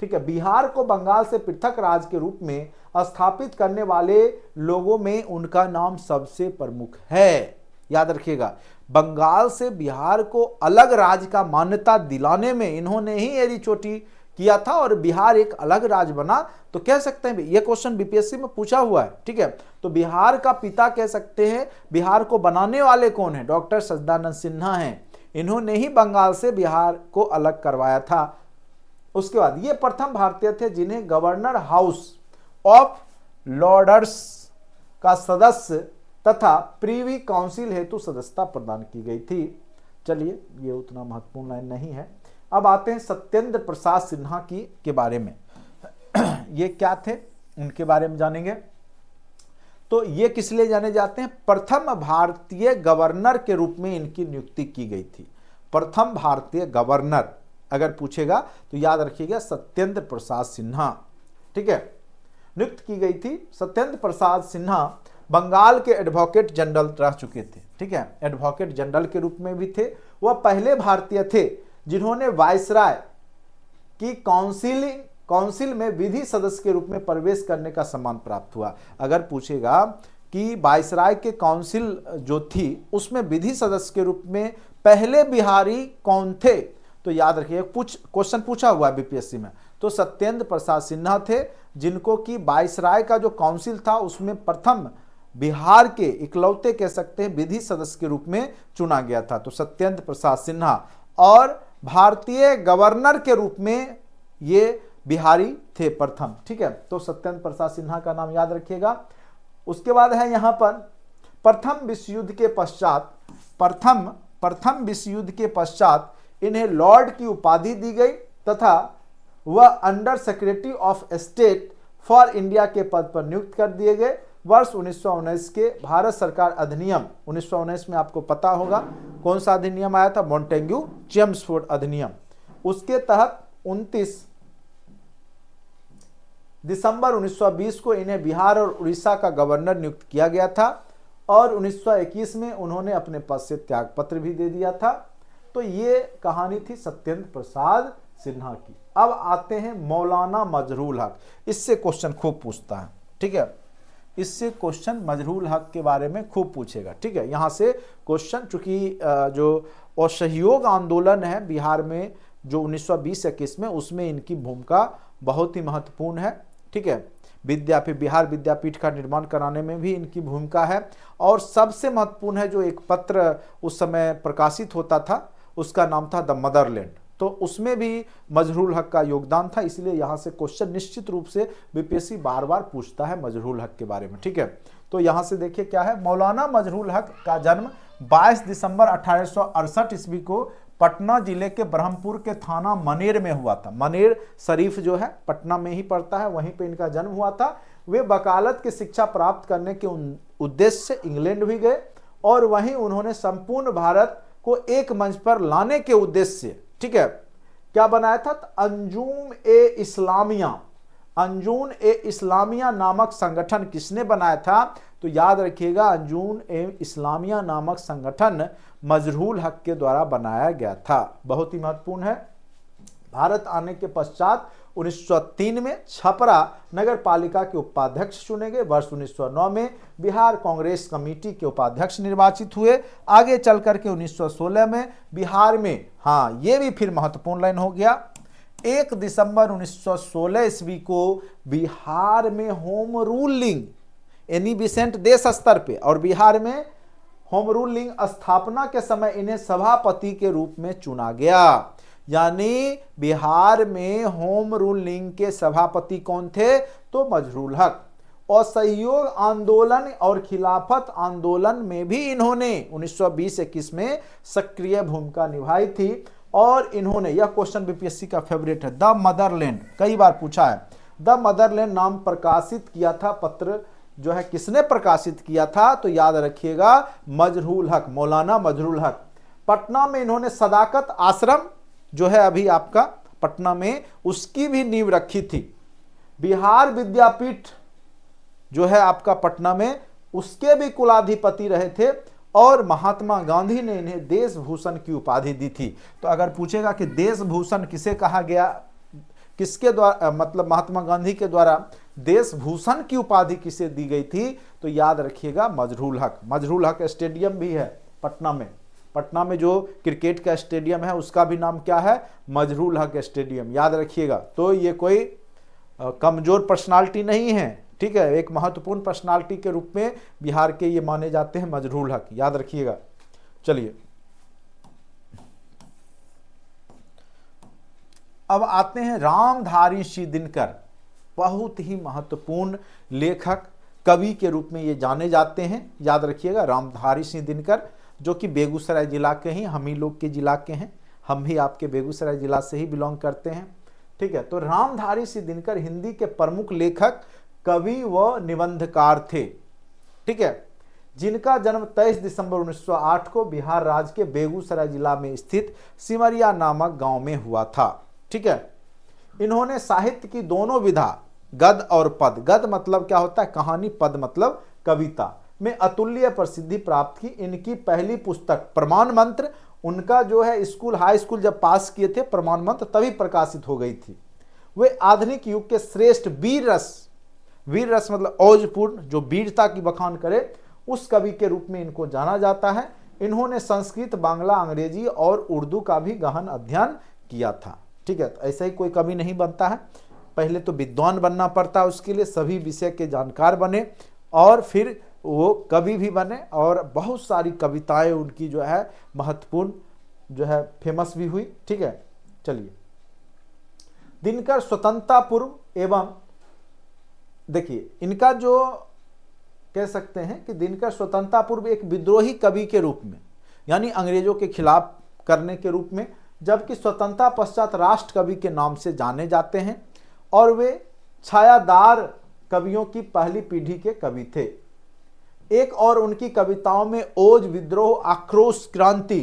ठीक है, बिहार को बंगाल से पृथक राज्य के रूप में स्थापित करने वाले लोगों में उनका नाम सबसे प्रमुख है। याद रखिएगा, बंगाल से बिहार को अलग राज्य का मान्यता दिलाने में इन्होंने ही एरी चोटी किया था और बिहार एक अलग राज्य बना तो कह सकते हैं, ये क्वेश्चन बीपीएससी में पूछा हुआ है, ठीक है? तो बिहार का पिता कह सकते हैं, बिहार को बनाने वाले कौन है? डॉक्टर सच्चिदानंद सिन्हा हैं। इन्होंने ही बंगाल से बिहार को अलग करवाया था। उसके बाद, ये प्रथम भारतीय थे जिन्हें गवर्नर हाउस ऑफ़ लॉर्डर्स का सदस्य तथा प्रीवी काउंसिल हेतु सदस्यता प्रदान की गई थी। चलिए, ये उतना महत्वपूर्ण लाइन नहीं है। अब आते हैं सत्येंद्र प्रसाद सिन्हा की, के बारे में। ये क्या थे? उनके बारे में जानेंगे। तो ये किस लिए जाने जाते हैं? प्रथम भारतीय गवर्नर के रूप में इनकी नियुक्ति की गई थी। प्रथम भारतीय गवर्नर, अगर पूछेगा तो याद रखिएगा, सत्येंद्र प्रसाद सिन्हा। ठीक है? नियुक्त की गई थी सत्येंद्र प्रसाद सिन्हा। बंगाल के एडवोकेट जनरल रह चुके थे। ठीक है? एडवोकेट जनरल के रूप में भी थे। वह पहले भारतीय थे। जिन्होंने वायसराय की काउंसिलिंग काउंसिल में विधि सदस्य के रूप में प्रवेश करने का सम्मान प्राप्त हुआ। अगर पूछेगा कि वायसराय के काउंसिल जो थी, उसमें विधि सदस्य के रूप में पहले बिहारी कौन थे? तो याद रखिए, पूछ क्वेश्चन पूछा हुआ है बीपीएससी में। तो सत्येंद्र प्रसाद सिन्हा थे, जिनको कि वायसराय का जो काउंसिल था, उसमें प्रथम बिहार के इकलौते कह सकते हैं, विधि सदस्य के रूप में चुना गया था। तो सत्येंद्र प्रसाद सिन्हा और भारतीय गवर्नर के रूप में ये बिहारी थे प्रथम, ठीक है? तो सत्येंद्र प्रसाद सिन्हा का नाम याद रखिएगा। उसके बाद है यहाँ पर, प्रथम विश्व युद्ध के पश्चात, प्रथम प्रथम विश्व युद्ध के पश्चात इन्हें लॉर्ड की उपाधि दी गई तथा वह under secretary of state for India के पद पर नियुक्त कर दिए गए। वर्ष 1919 के भारत सरकार अधिनियम 1919 में आपको पता होगा कौन सा अधिनियम आया था? मॉन्टेग्यू चेम्सफोर्ड अधिनियम। उसके तहत 29 दिसंबर 1920 को इन्हें बिहार और उड़ीसा का गवर्नर नियुक्त किया गया था और 1921 में उन्होंने अपने पद से त्याग पत्र भी दे दिया था। तो ये कहानी थी सत्येंद्र प्रसाद सिन्हा की। अब आते हैं मौलाना मजरूल हक। इससे क्वेश्चन खूब पूछता है। ठीक है? इससे क्वेश्चन मजरूल हक के बारे में खूब पूछेगा। ठीक है, यहाँ से क्वेश्चन चूँकि जो असहयोग आंदोलन है बिहार में, जो 1920-21 में, उसमें इनकी भूमिका बहुत ही महत्वपूर्ण है। ठीक है, विद्यापीठ, बिहार विद्यापीठ का निर्माण कराने में भी इनकी भूमिका है। और सबसे महत्वपूर्ण है, जो एक पत्र उस समय प्रकाशित होता था, उसका नाम था द मदरलैंड। तो उसमें भी मजरूल हक का योगदान था, इसलिए यहाँ से क्वेश्चन निश्चित रूप से बीपीएससी बार बार पूछता है मजरूल हक के बारे में, ठीक है? तो यहाँ से देखिए क्या है, मौलाना मजरूल हक का जन्म 22 दिसंबर अठारह ईस्वी को पटना ज़िले के ब्रह्मपुर के थाना मनेर में हुआ था। मनेर शरीफ जो है, पटना में ही पड़ता है, वहीं पे इनका जन्म हुआ था। वे वकालत की शिक्षा प्राप्त करने के उद्देश्य से इंग्लैंड भी गए और वहीं उन्होंने संपूर्ण भारत को एक मंच पर लाने के उद्देश्य से ठीक है? क्या बनाया था? अंजुम ए इस्लामिया। अंजून ए इस्लामिया नामक संगठन किसने बनाया था? तो याद रखिएगा अंजून ए इस्लामिया नामक संगठन मजरूल हक के द्वारा बनाया गया था। बहुत ही महत्वपूर्ण है। भारत आने के पश्चात 1903 में छपरा नगर पालिका के उपाध्यक्ष चुने गए वर्ष 1909 में बिहार कांग्रेस कमेटी के उपाध्यक्ष निर्वाचित हुए। आगे चल करके 1916 में बिहार में हाँ ये भी फिर महत्वपूर्ण लाइन हो गया। एक दिसंबर 1916 ईस्वी को बिहार में होम रूलिंग एनी बिसेंट देश स्तर पे, और बिहार में होम रूलिंग स्थापना के समय इन्हें सभापति के रूप में चुना गया। यानी बिहार में होम रूल रूलिंग के सभापति कौन थे? तो मजरूल हक। और सहयोग आंदोलन और खिलाफत आंदोलन में भी इन्होंने 1920-21 में सक्रिय भूमिका निभाई थी। और इन्होंने, यह क्वेश्चन बीपीएससी का फेवरेट है द मदरलैंड कई बार पूछा है। द मदरलैंड नाम प्रकाशित किया था, पत्र जो है, किसने प्रकाशित किया था? तो याद रखिएगा, मजरूल हक, मौलाना मजरूल हक। पटना में इन्होंने सदाकत आश्रम जो है अभी आपका पटना में, उसकी भी नींव रखी थी। बिहार विद्यापीठ जो है आपका पटना में, उसके भी कुलाधिपति रहे थे और महात्मा गांधी ने इन्हें देश भूषण की उपाधि दी थी। तो अगर पूछेगा कि देश भूषण किसे कहा गया, किसके द्वारा मतलब महात्मा गांधी के द्वारा देश भूषण की उपाधि किसे दी गई थी तो याद रखिएगा मजरूल हक। मजरूल हक स्टेडियम भी है पटना में। पटना में जो क्रिकेट का स्टेडियम है, उसका भी नाम क्या है? मजरूल हक स्टेडियम। याद रखिएगा। तो ये कोई कमज़ोर पर्सनालिटी नहीं है, ठीक है? एक महत्वपूर्ण पर्सनालिटी के रूप में बिहार के ये माने जाते हैं मजरूल हक। याद रखिएगा। चलिए। अब आते हैं रामधारी श्री दिनकर बहुत ही महत्वपूर्ण लेखक, कवि के रूप में ये जाने जाते हैं। याद रखिएगा, रामधारी सिंह दिनकर जो कि बेगूसराय जिला के ही, हम ही लोग के जिला के हैं, हम भी आपके बेगूसराय जिला से ही बिलोंग करते हैं, ठीक है? तो रामधारी सिंह दिनकर हिंदी के प्रमुख लेखक, कवि व निबंधकार थे, ठीक है? जिनका जन्म 23 दिसंबर 1908 को बिहार राज्य के बेगूसराय जिला में स्थित सिमरिया नामक गाँव में हुआ था, ठीक है? इन्होंने साहित्य की दोनों विधा, गद और पद। गद मतलब क्या होता है? कहानी, पद मतलब कविता। में अतुल्य प्रसिद्धि प्राप्त की। इनकी पहली पुस्तक, प्रमाण मंत्र, उनका जो है स्कूल, हाई स्कूल जब पास किए थे, प्रमाण मंत्र तभी प्रकाशित हो गई थी। वे आधुनिक युग के श्रेष्ठ वीर रस वीर रस मतलब औजपूर्ण, जो वीरता की बखान करे, उस कवि के रूप में इनको जाना जाता है। इन्होंने संस्कृत, बांग्ला, अंग्रेज़ी और उर्दू का भी गहन अध्ययन किया था। ठीक है तो ऐसा ही कोई कवि नहीं बनता है। पहले तो विद्वान बनना पड़ता है उसके लिए, सभी विषय के जानकार बने और फिर वो कवि भी बने और बहुत सारी कविताएँ उनकी जो है महत्वपूर्ण जो है फ़ेमस भी हुई। ठीक है? चलिए। दिनकर स्वतंत्रता पूर्व एवं देखिए, इनका जो कह सकते हैं कि दिनकर स्वतंत्रता पूर्व एक विद्रोही कवि के रूप में, यानी अंग्रेज़ों के खिलाफ करने के रूप में, जबकि स्वतंत्रता पश्चात राष्ट्र कवि के नाम से जाने जाते हैं और वे छायादार कवियों की पहली पीढ़ी के कवि थे। एक और उनकी कविताओं में ओज, विद्रोह, आक्रोश, क्रांति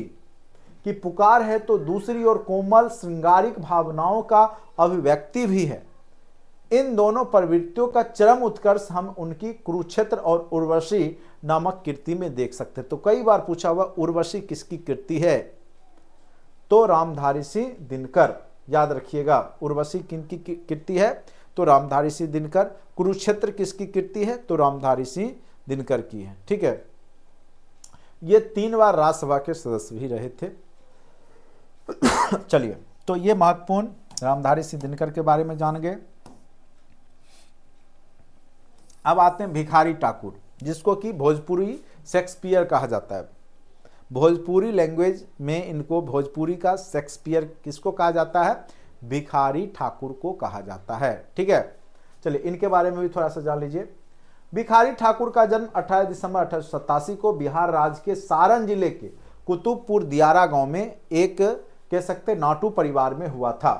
की पुकार है तो दूसरी ओर कोमल, श्रृंगारिक भावनाओं का अभिव्यक्ति भी है। इन दोनों प्रवृत्तियों का चरम उत्कर्ष हम उनकी कुरुक्षेत्र और उर्वशी नामक कृति में देख सकते तो कई बार पूछा हुआ, उर्वशी किसकी कृति है? तो रामधारी सिंह दिनकर, याद रखिएगा, उर्वशी किन की कृति है? तो रामधारी सिंह दिनकर, कुरुक्षेत्र किसकी कृति है? तो रामधारी सिंह दिनकर की है। ठीक है? ये तीन बार राज्यसभा के सदस्य भी रहे थे। चलिए तो ये महत्वपूर्ण, रामधारी सिंह दिनकर के बारे में जान गए अब आते हैं भिखारी ठाकुर, जिसको कि भोजपुरी शेक्सपियर कहा जाता है। भोजपुरी लैंग्वेज में इनको भोजपुरी का शेक्सपियर किसको कहा जाता है? भिखारी ठाकुर को कहा जाता है। ठीक है? चलिए, इनके बारे में भी थोड़ा सा जान लीजिए। भिखारी ठाकुर का जन्म 18 दिसंबर अठारह सौ सत्तासी को बिहार राज्य के सारण ज़िले के कुतुबपुर दियारा गाँव में एक, कह सकते नाटू परिवार में हुआ था।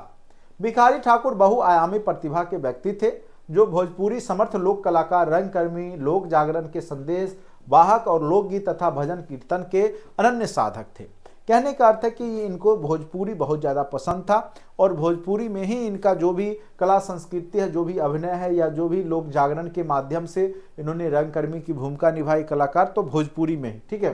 भिखारी ठाकुर बहुआयामी प्रतिभा के व्यक्ति थे, जो भोजपुरी समर्थ लोक कलाकार, रंगकर्मी, लोक जागरण के संदेश, वाहक और लोकगीत तथा भजन कीर्तन के अनन्य साधक थे। कहने का अर्थ है कि इनको भोजपुरी बहुत ज़्यादा पसंद था और भोजपुरी में ही इनका जो भी कला संस्कृति है, जो भी अभिनय है या जो भी लोक जागरण के माध्यम से इन्होंने रंगकर्मी की भूमिका निभाई कलाकार तो भोजपुरी में ठीक है?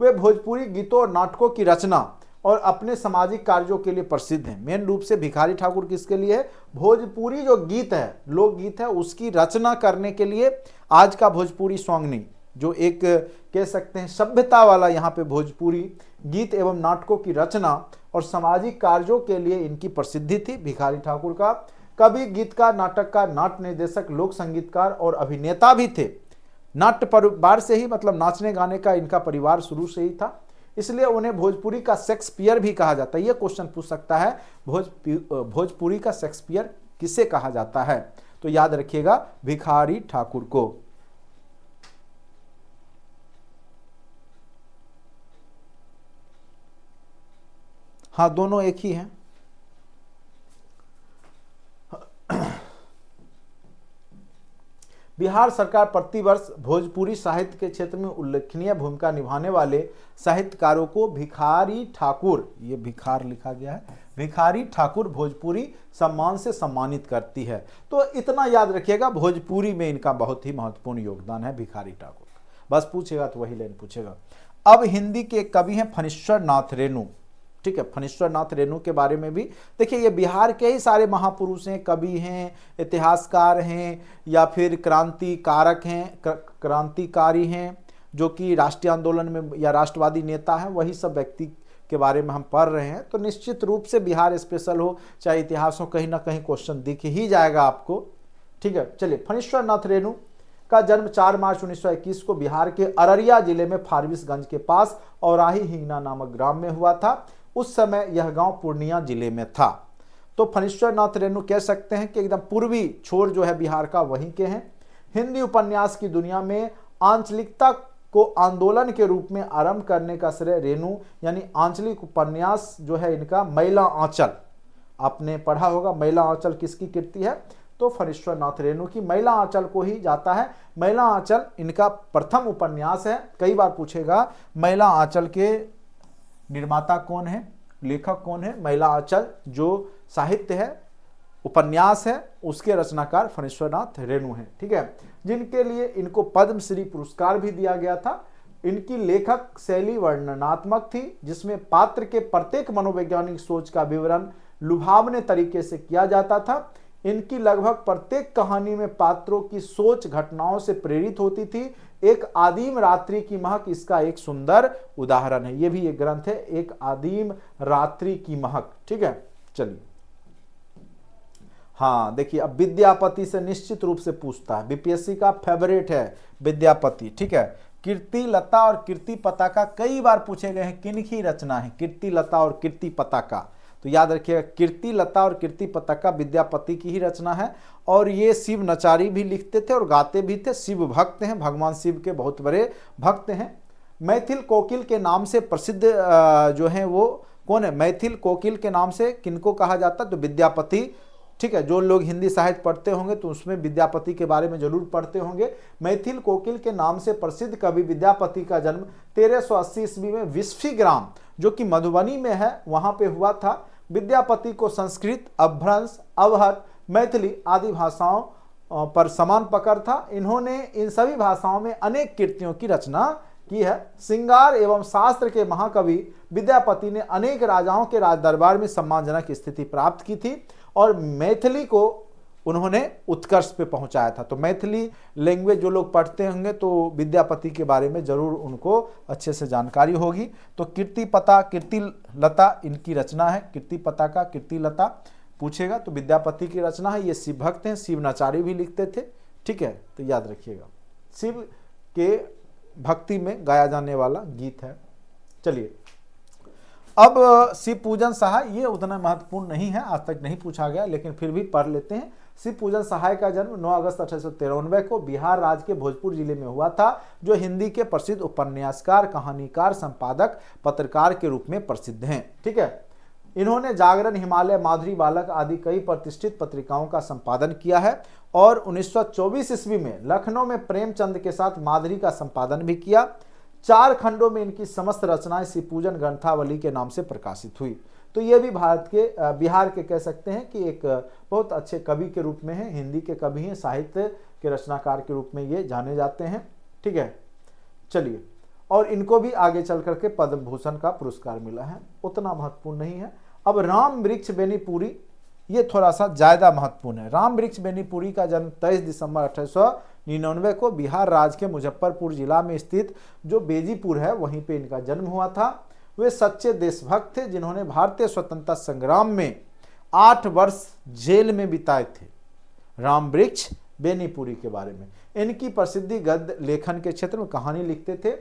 वे भोजपुरी गीतों और नाटकों की रचना और अपने सामाजिक कार्यों के लिए प्रसिद्ध हैं। मेन रूप से भिखारी ठाकुर किसके लिए है? भोजपुरी जो गीत है, लोकगीत है, उसकी रचना करने के लिए आज का भोजपुरी सॉन्ग नहीं, जो एक कह सकते हैं, सभ्यता वाला यहाँ पे भोजपुरी गीत एवं नाटकों की रचना और सामाजिक कार्यों के लिए इनकी प्रसिद्धि थी। भिखारी ठाकुर का कवि, गीतकार, नाटककार, नाट्य निर्देशक, लोक संगीतकार और अभिनेता भी थे। नाट्य परिवार से ही मतलब नाचने गाने का इनका परिवार शुरू से ही था। इसलिए उन्हें भोजपुरी का शेक्सपियर भी कहा जाता है। ये क्वेश्चन पूछ सकता है, भोज भोजपुरी का शेक्सपियर किसे कहा जाता है? तो याद रखिएगा, भिखारी ठाकुर को। हाँ दोनों एक ही हैं। बिहार सरकार प्रतिवर्ष भोजपुरी साहित्य के क्षेत्र में उल्लेखनीय भूमिका निभाने वाले साहित्यकारों को भिखारी ठाकुर, ये भिखार लिखा गया है, भिखारी ठाकुर भोजपुरी सम्मान से सम्मानित करती है। तो इतना याद रखिएगा, भोजपुरी में इनका बहुत ही महत्वपूर्ण योगदान है, भिखारी ठाकुर। बस पूछेगा तो वही लेन पूछेगा। अब हिंदी के कवि हैं फनिश्वर नाथ रेणु। ठीक है फणीश्वर नाथ रेणु के बारे में भी। देखिए, ये बिहार के ही सारे महापुरुष हैं, कवि हैं, इतिहासकार हैं, या फिर क्रांति कारक हैं क्रांतिकारी हैं, जो कि राष्ट्रीय आंदोलन में या राष्ट्रवादी नेता है, वही सब व्यक्ति के बारे में हम पढ़ रहे हैं। तो निश्चित रूप से बिहार स्पेशल हो, चाहे इतिहास हो कहीं ना कहीं क्वेश्चन दिख ही जाएगा आपको। ठीक है, चलिए फणीश्वर नाथ रेणु का जन्म 4 मार्च 1921 को बिहार के अररिया ज़िले में फारबिसगंज के पास औराही हिंगना नामक ग्राम में हुआ था। उस समय यह गाँव पूर्णिया ज़िले में था। तो फणीश्वर नाथ रेणु कह सकते हैं कि एकदम पूर्वी छोर जो है बिहार का वहीं के हैं। हिंदी उपन्यास की दुनिया में आंचलिकता को आंदोलन के रूप में आरंभ करने का श्रेय रेणु, यानी आंचलिक उपन्यास जो है इनका महिला आंचल। आपने पढ़ा होगा महिला आंचल किसकी कृति है? तो फणीश्वर नाथ रेणु की महिला आंचल को ही जाता है। महिला आंचल इनका प्रथम उपन्यास है। कई बार पूछेगा महिला आंचल के निर्माता कौन है? लेखक कौन है? महिला आंचल, जो साहित्य है, उपन्यास है, उसके रचनाकार फणेश्वरनाथ रेणु हैं, ठीक है? जिनके लिए इनको पद्मश्री पुरस्कार भी दिया गया था। इनकी लेखक शैली वर्णनात्मक थी, जिसमें पात्र के प्रत्येक मनोवैज्ञानिक सोच का विवरण लुभावने तरीके से किया जाता था। इनकी लगभग प्रत्येक कहानी में पात्रों की सोच घटनाओं से प्रेरित होती थी एक आदिम रात्रि की महक, इसका एक सुंदर उदाहरण है। ये भी एक ग्रंथ है, एक आदिम रात्रि की महक। ठीक है? चलिए। हाँ देखिए, अब विद्यापति से निश्चित रूप से पूछता है। बीपीएससी का फेवरेट है विद्यापति, ठीक है? कीर्ति, लता और कीर्ति पताका कई बार पूछे गए हैं, किन की रचना है? कीर्ति, लता और कीर्ति पताका। तो याद रखिएगा, कीर्ति लता और कीर्ति पताका विद्यापति की ही रचना है, और ये शिव नचारी भी लिखते थे और गाते भी थे। शिव भक्त हैं, भगवान शिव के बहुत बड़े भक्त हैं। मैथिल कोकिल के नाम से प्रसिद्ध जो है वो, कौन है? मैथिल कोकिल के नाम से किनको कहा जाता तो विद्यापति, ठीक है, जो लोग हिंदी साहित्य पढ़ते होंगे तो उसमें विद्यापति के बारे में ज़रूर पढ़ते होंगे। मैथिल कोकिल के नाम से प्रसिद्ध कवि विद्यापति का जन्म तेरह सौ अस्सी ईस्वी में विस्फी ग्राम जो कि मधुबनी में है, वहाँ पे हुआ था। विद्यापति को संस्कृत, अभ्रंश अवहट मैथिली आदि भाषाओं पर समान पकड़ था। इन्होंने इन सभी भाषाओं में अनेक कृतियों की रचना की है। सिंगार एवं शास्त्र के महाकवि विद्यापति ने अनेक राजाओं के राज दरबार में सम्मानजनक स्थिति प्राप्त की थी और मैथिली को उन्होंने उत्कर्ष पे पहुँचाया था। तो मैथिली लैंग्वेज जो लोग पढ़ते होंगे तो विद्यापति के बारे में ज़रूर उनको अच्छे से जानकारी होगी। तो कीर्ति पता, कीर्ति लता इनकी रचना है। कीर्ति पता का, कीर्ति लता पूछेगा तो विद्यापति की रचना है। ये शिव भक्त हैं शिव नाचारी भी लिखते थे। ठीक है तो याद रखिएगा। शिव के भक्ति में गाया जाने वाला गीत है। चलिए, अब शिव पूजन सहाय, ये उतना महत्वपूर्ण नहीं है, आज तक नहीं पूछा गया, लेकिन फिर भी पढ़ लेते हैं। शिव पूजन सहाय का जन्म 9 अगस्त अठारह सौ तिरानवे को बिहार राज्य के भोजपुर ज़िले में हुआ था, जो हिंदी के प्रसिद्ध उपन्यासकार, कहानीकार, संपादक, पत्रकार के रूप में प्रसिद्ध हैं। ठीक है? इन्होंने जागरण, हिमालय, माधुरी, बालक आदि कई प्रतिष्ठित पत्रिकाओं का संपादन किया है और 1924 ईस्वी में लखनऊ में प्रेमचंद के साथ माधुरी का संपादन भी किया। चार खंडों में इनकी समस्त रचनाएँ शिवपूजन ग्रंथावली के नाम से प्रकाशित हुई। तो ये भी भारत के बिहार के कह सकते हैं कि एक बहुत अच्छे कवि के रूप में है, हिंदी के कवि हैं, साहित्य के रचनाकार के रूप में ये जाने जाते हैं, ठीक है? चलिए, और इनको भी आगे चल करके पद्म भूषण का पुरस्कार मिला है, उतना महत्वपूर्ण नहीं है। अब राम वृक्ष बेनीपुरी, ये थोड़ा सा ज़्यादा महत्वपूर्ण है। राम वृक्ष बेनीपुरी का जन्म तेईस दिसंबर अठारह को बिहार राज्य के मुजफ्फरपुर जिला में स्थित जो बेजीपुर है, वहीं पे इनका जन्म हुआ था। वे सच्चे देशभक्त थे जिन्होंने भारतीय स्वतंत्रता संग्राम में आठ वर्ष जेल में बिताए थे। राम वृक्ष बेनीपुरी के बारे में। इनकी प्रसिद्धि गद्य लेखन के क्षेत्र में कहानी लिखते थे,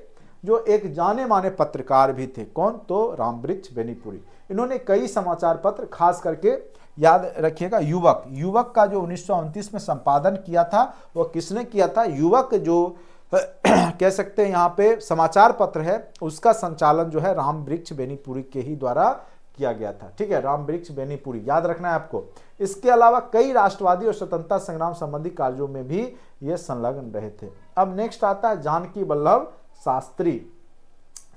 जो एक जाने माने पत्रकार भी थे। कौन? तो राम वृक्ष बेनीपुरी। इन्होंने कई समाचार पत्र, खास करके याद रखिएगा, युवक। युवक का जो उन्नीस सौ उनतीस में संपादन किया था वो किसने किया था? युवक जो कह सकते हैं यहाँ पे समाचार पत्र है, उसका संचालन जो है राम वृक्ष बेनीपुरी के ही द्वारा किया गया था। ठीक है राम वृक्ष बेनीपुरी याद रखना है आपको। इसके अलावा कई राष्ट्रवादी और स्वतंत्रता संग्राम संबंधी कार्यों में भी ये संलग्न रहे थे। अब नेक्स्ट आता है जानकी वल्लभ शास्त्री।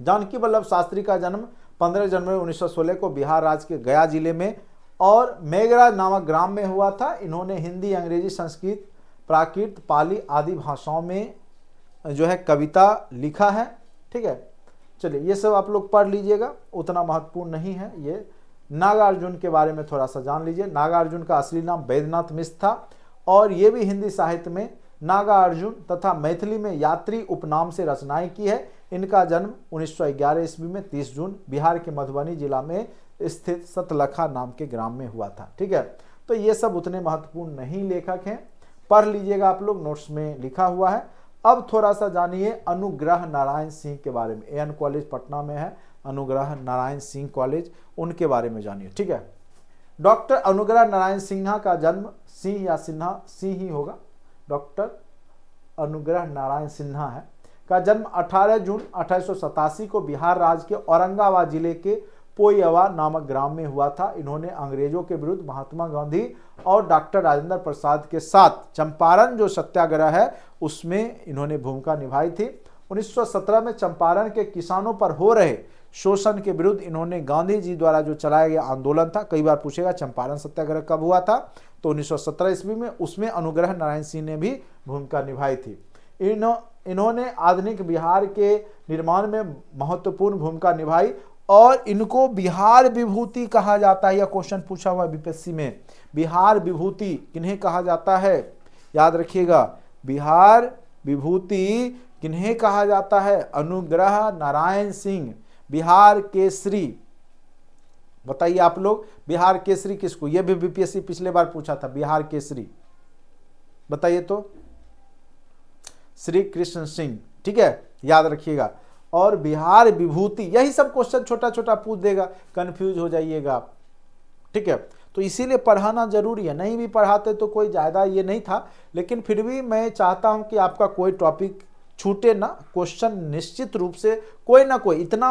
जानकी वल्लभ शास्त्री का जन्म 15 जनवरी 1916 को बिहार राज्य के गया ज़िले में और मेघराज नामक ग्राम में हुआ था। इन्होंने हिंदी, अंग्रेज़ी, संस्कृत, प्राकृत, पाली आदि भाषाओं में जो है कविता लिखा है, ठीक है? चलिए, ये सब आप लोग पढ़ लीजिएगा, उतना महत्वपूर्ण नहीं है ये। नागार्जुन के बारे में थोड़ा सा जान लीजिए। नागार्जुन का असली नाम वैद्यनाथ मिश्र था, और ये भी हिंदी साहित्य में नागार्जुन तथा मैथिली में यात्री उपनाम से रचनाएँ की है। इनका जन्म 1911 ईस्वी में 30 जून बिहार के मधुबनी जिला में स्थित सतलखा नाम के ग्राम में हुआ था, ठीक है? तो ये सब उतने महत्वपूर्ण नहीं लेखक हैं। पढ़ लीजिएगा आप लोग, नोट्स में लिखा हुआ है। अब थोड़ा सा जानिए अनुग्रह नारायण सिंह के बारे में। ए एन कॉलेज पटना में है, अनुग्रह नारायण सिंह कॉलेज, उनके बारे में जानिए, ठीक है? डॉक्टर अनुग्रह नारायण सिन्हा का जन्म सिंह या सिन्हा, सिंह ही होगा। डॉक्टर अनुग्रह नारायण सिन्हा है। का जन्म 18 जून अठारह को बिहार राज्य के औरंगाबाद ज़िले के पोयवा नामक ग्राम में हुआ था। इन्होंने अंग्रेज़ों के विरुद्ध महात्मा गांधी और डॉक्टर राजेंद्र प्रसाद के साथ चंपारण जो सत्याग्रह है, उसमें इन्होंने भूमिका निभाई थी। 1917 में चंपारण के किसानों पर हो रहे शोषण के विरुद्ध इन्होंने गांधी जी द्वारा जो चलाया गया आंदोलन था, कई बार पूछेगा चंपारण सत्याग्रह कब हुआ था? तो 1917 ईस्वी में उसमें अनुग्रह नारायण सिंह ने भी भूमिका निभाई थी। इन, इन्होंने आधुनिक बिहार के निर्माण में महत्वपूर्ण भूमिका निभाई और इनको बिहार विभूति कहा जाता है। यह क्वेश्चन पूछा हुआ बीपीएससी में। बिहार विभूति किन्हें कहा जाता है? याद रखिएगा, बिहार विभूति किन्हें कहा जाता है? अनुग्रह नारायण सिंह। बिहार केसरी। बताइए आप लोग, बिहार केसरी किसको? यह भी बीपीएससी पिछले बार पूछा था, बिहार केसरी। बताइए तो। श्री कृष्ण सिंह, ठीक है? याद रखिएगा। और बिहार विभूति, यही सब क्वेश्चन छोटा छोटा पूछ देगा। कंफ्यूज हो जाइएगा आप। ठीक है? तो इसीलिए पढ़ाना ज़रूरी है। नहीं भी पढ़ाते तो कोई ज़्यादा ये नहीं था, लेकिन फिर भी मैं चाहता हूँ कि आपका कोई टॉपिक छूटे ना। क्वेश्चन निश्चित रूप से कोई ना कोई, इतना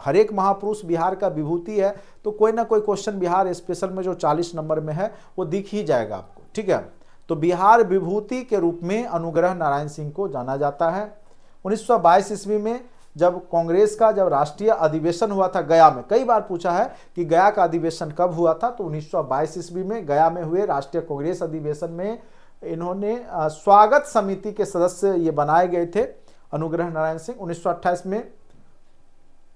हर एक महापुरुष बिहार का विभूति है तो कोई ना कोई क्वेश्चन बिहार स्पेशल में जो 40 नंबर में है, वो दिख ही जाएगा आपको। ठीक है? तो बिहार विभूति के रूप में अनुग्रह नारायण सिंह को जाना जाता है। उन्नीस सौ बाईस ईस्वी में जब कांग्रेस का जब राष्ट्रीय अधिवेशन हुआ था गया में, कई बार पूछा है कि गया का अधिवेशन कब हुआ था तो उन्नीस ईस्वी में गया में हुए राष्ट्रीय कांग्रेस अधिवेशन में इन्होंने स्वागत समिति के सदस्य ये बनाए गए थे, अनुग्रह नारायण सिंह। उन्नीस सौ अट्ठाइस में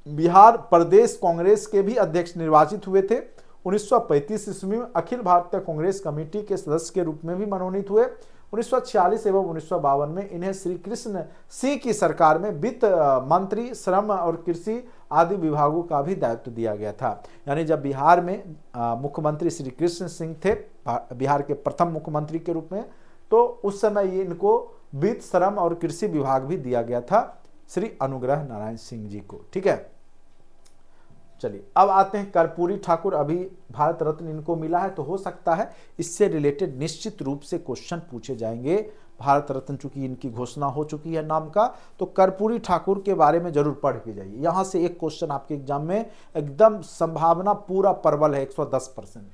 बिहार प्रदेश कांग्रेस के भी अध्यक्ष निर्वाचित हुए थे। 1935 ईस्वी में अखिल भारतीय कांग्रेस कमेटी के सदस्य के रूप में भी मनोनीत हुए। 1946 एवं उन्नीस सौ बावन में इन्हें श्री कृष्ण सिंह की सरकार में वित्त मंत्री, श्रम और कृषि आदि विभागों का भी दायित्व दिया गया था। यानी जब बिहार में मुख्यमंत्री श्री कृष्ण सिंह थे बिहार के प्रथम मुख्यमंत्री के रूप में तो उस समय ये इनको वित्त, श्रम और कृषि विभाग भी दिया गया था, श्री अनुग्रह नारायण सिंह जी को। ठीक है? चलिए, अब आते हैं कर्पूरी ठाकुर। अभी भारत रत्न इनको मिला है तो हो सकता है इससे रिलेटेड निश्चित रूप से क्वेश्चन पूछे जाएँगे। भारत रत्न चूँकि इनकी घोषणा हो चुकी है नाम का तो कर्पूरी ठाकुर के बारे में ज़रूर पढ़ के जाइए। यहाँ से एक क्वेश्चन आपके एग्ज़ाम में एकदम संभावना पूरा प्रबल है 110 परसेंट।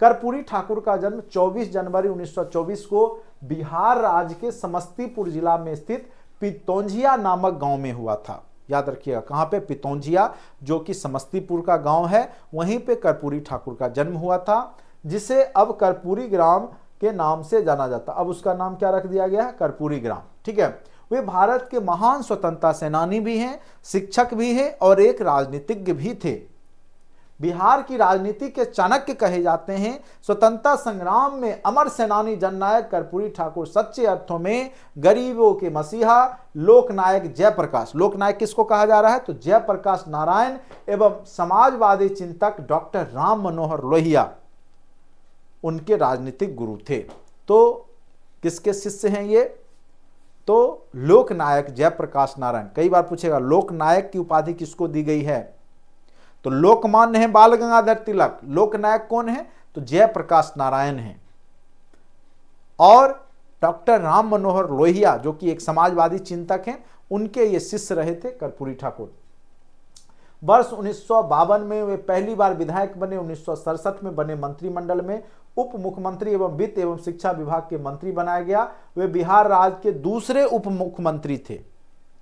कर्पूरी ठाकुर का जन्म 24 जनवरी 1924 को बिहार राज्य के समस्तीपुर जिला में स्थित पितौंझिया नामक गाँव में हुआ था। याद रखिएगा, कहाँ पे? पितौंजिया, जो कि समस्तीपुर का गाँव है, वहीं पे कर्पूरी ठाकुर का जन्म हुआ था, जिसे अब कर्पूरी ग्राम के नाम से जाना जाता। अब उसका नाम क्या रख दिया गया है? कर्पूरी ग्राम। ठीक है? वे भारत के महान स्वतंत्रता सेनानी भी हैं, शिक्षक भी हैं और एक राजनीतिज्ञ भी थे। बिहार की राजनीति के चाणक्य कहे जाते हैं। स्वतंत्रता संग्राम में अमर सेनानी जननायक कर्पूरी ठाकुर सच्चे अर्थों में गरीबों के मसीहा। लोकनायक जयप्रकाश। लोकनायक किसको कहा जा रहा है? तो जयप्रकाश नारायण एवं समाजवादी चिंतक डॉक्टर राम मनोहर लोहिया, उनके राजनीतिक गुरु थे। तो किसके शिष्य हैं ये? तो लोकनायक जयप्रकाश नारायण। कई बार पूछेगा, लोकनायक की उपाधि किसको दी गई है? तो लोकमान्य है बाल गंगाधर तिलक। लोकनायक कौन है? तो जयप्रकाश नारायण है। और डॉक्टर राम मनोहर लोहिया, जो कि एक समाजवादी चिंतक हैं, उनके ये शिष्य रहे थे कर्पूरी ठाकुर। वर्ष उन्नीस में वे पहली बार विधायक बने, उन्नीस सौ सड़सठ में बने मंत्रिमंडल में उप मुख्यमंत्री एवं वित्त एवं शिक्षा विभाग के मंत्री बनाया गया। वे बिहार राज्य के दूसरे उप मुख्यमंत्री थे।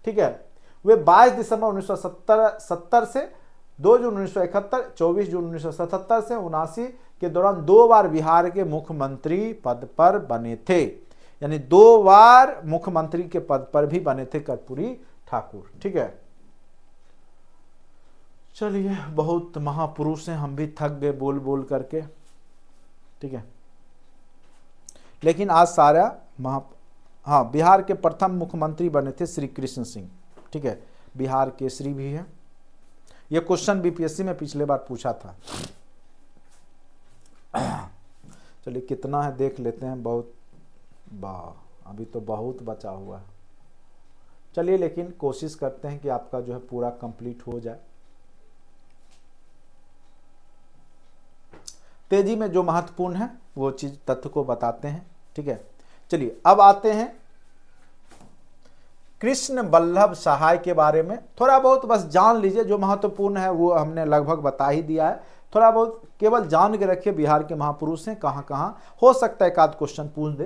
ठीक है? वे 22 दिसंबर 1970 से दो जून उन्नीस सौ इकहत्तर, चौबीस जून उन्नीस सौ सतहत्तर से उनासी के दौरान दो बार बिहार के मुख्यमंत्री पद पर बने थे। यानी दो बार मुख्यमंत्री के पद पर भी बने थे कर्पूरी ठाकुर। ठीक है? चलिए, बहुत महापुरुष हैं, हम भी थक गए बोल बोल करके। ठीक है? लेकिन आज सारा महा हाँ बिहार के प्रथम मुख्यमंत्री बने थे श्री कृष्ण सिंह। ठीक है? बिहार केसरी भी है। ये क्वेश्चन बीपीएससी में पिछले बार पूछा था। चलिए कितना है देख लेते हैं, बहुत वाह अभी तो बहुत बचा हुआ है। चलिए लेकिन कोशिश करते हैं कि आपका जो है पूरा कंप्लीट हो जाए। तेज़ी में जो महत्वपूर्ण है, वो चीज़ तथ्य को बताते हैं, ठीक है? चलिए, अब आते हैं कृष्ण बल्लभ सहाय के बारे में थोड़ा बहुत बस जान लीजिए, जो महत्वपूर्ण है वो हमने लगभग बता ही दिया है। थोड़ा बहुत केवल जान के रखिए, बिहार के महापुरुष हैं कहाँ कहाँ हो सकता है एक आध क्वेश्चन पूछ दे।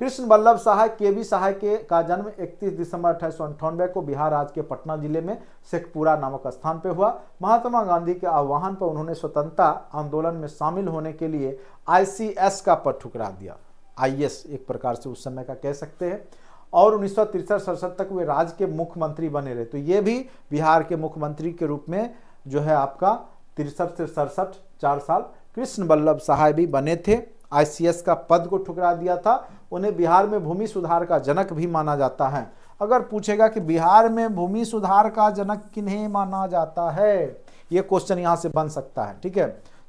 कृष्ण बल्लभ सहाय के बी सहाय के का जन्म 31 दिसंबर अठारह को बिहार राज्य के पटना ज़िले में शेखपुरा नामक स्थान पर हुआ। महात्मा गांधी के आह्वान पर उन्होंने स्वतंत्रता आंदोलन में शामिल होने के लिए आईसीएस का पद ठुकरा दिया। आईएस एक प्रकार से उस समय का कह सकते हैं। और उन्नीस सौ तिरसठ तक वे राज्य के मुख्यमंत्री बने रहे। तो ये भी बिहार के मुख्यमंत्री के रूप में जो है आपका तिरसठ से सड़सठ, चार साल कृष्ण बल्लभ सहाय भी बने थे। आईसीएस का पद को ठुकरा दिया था। उन्हें बिहार में भूमि सुधार का जनक भी माना जाता है। अगर पूछेगा कि बिहार में भूमि सुधार का जनक किन्हें माना जाता है? ये क्वेश्चन यहाँ से बन सकता है, ठीक है?